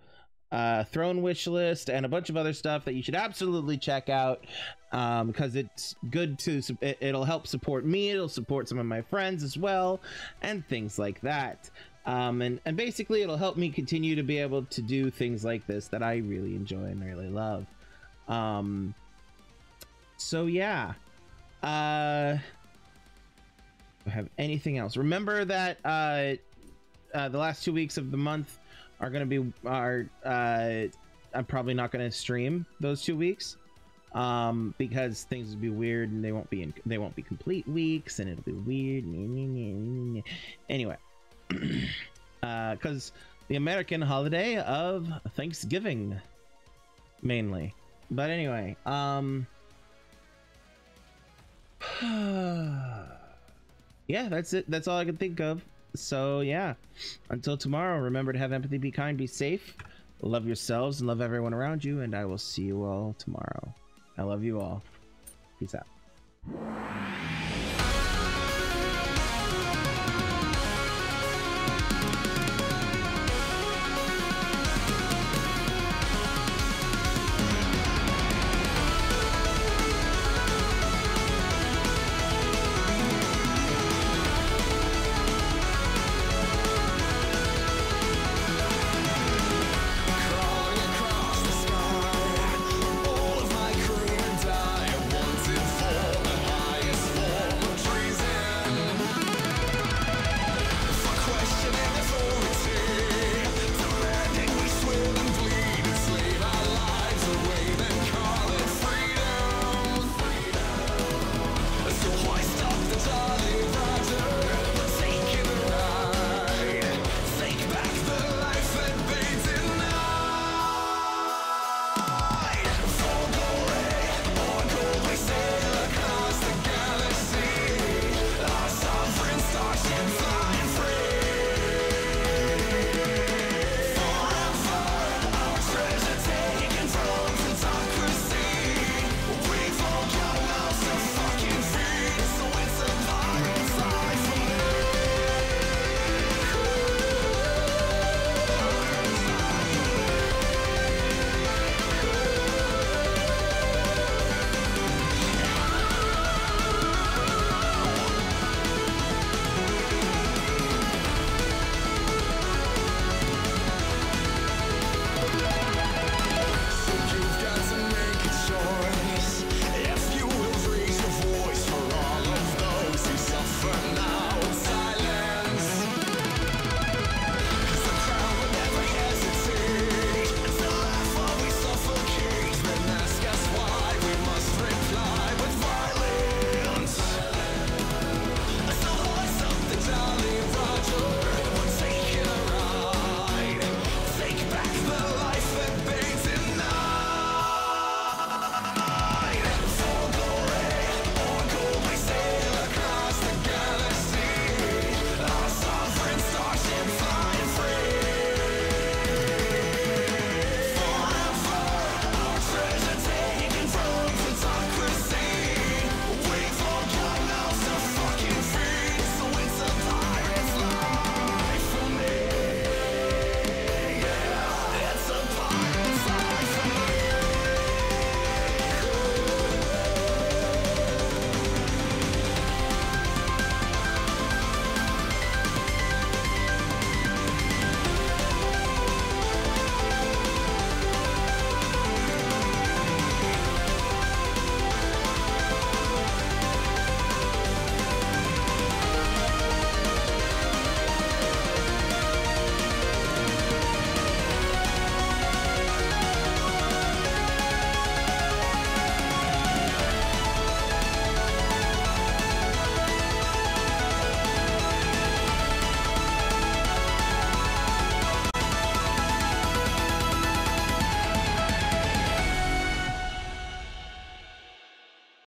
uh, Throne wish list, and a bunch of other stuff that you should absolutely check out um, because it's good to. It, it'll help support me. It'll support some of my friends as well, and things like that. Um, and and basically, it'll help me continue to be able to do things like this that I really enjoy and really love. Um, so yeah. Uh, I have anything else? Remember that uh, uh, the last two weeks of the month are going to be are uh, I'm probably not going to stream those two weeks um, because things will be weird and they won't be in, they won't be complete weeks and it'll be weird. Anyway, because the American holiday of Thanksgiving mainly. But anyway, um. yeah, that's it. That's all I can think of. So yeah, until tomorrow, remember to have empathy, be kind, be safe, love yourselves, and love everyone around you. And I will see you all tomorrow. I love you all. Peace out.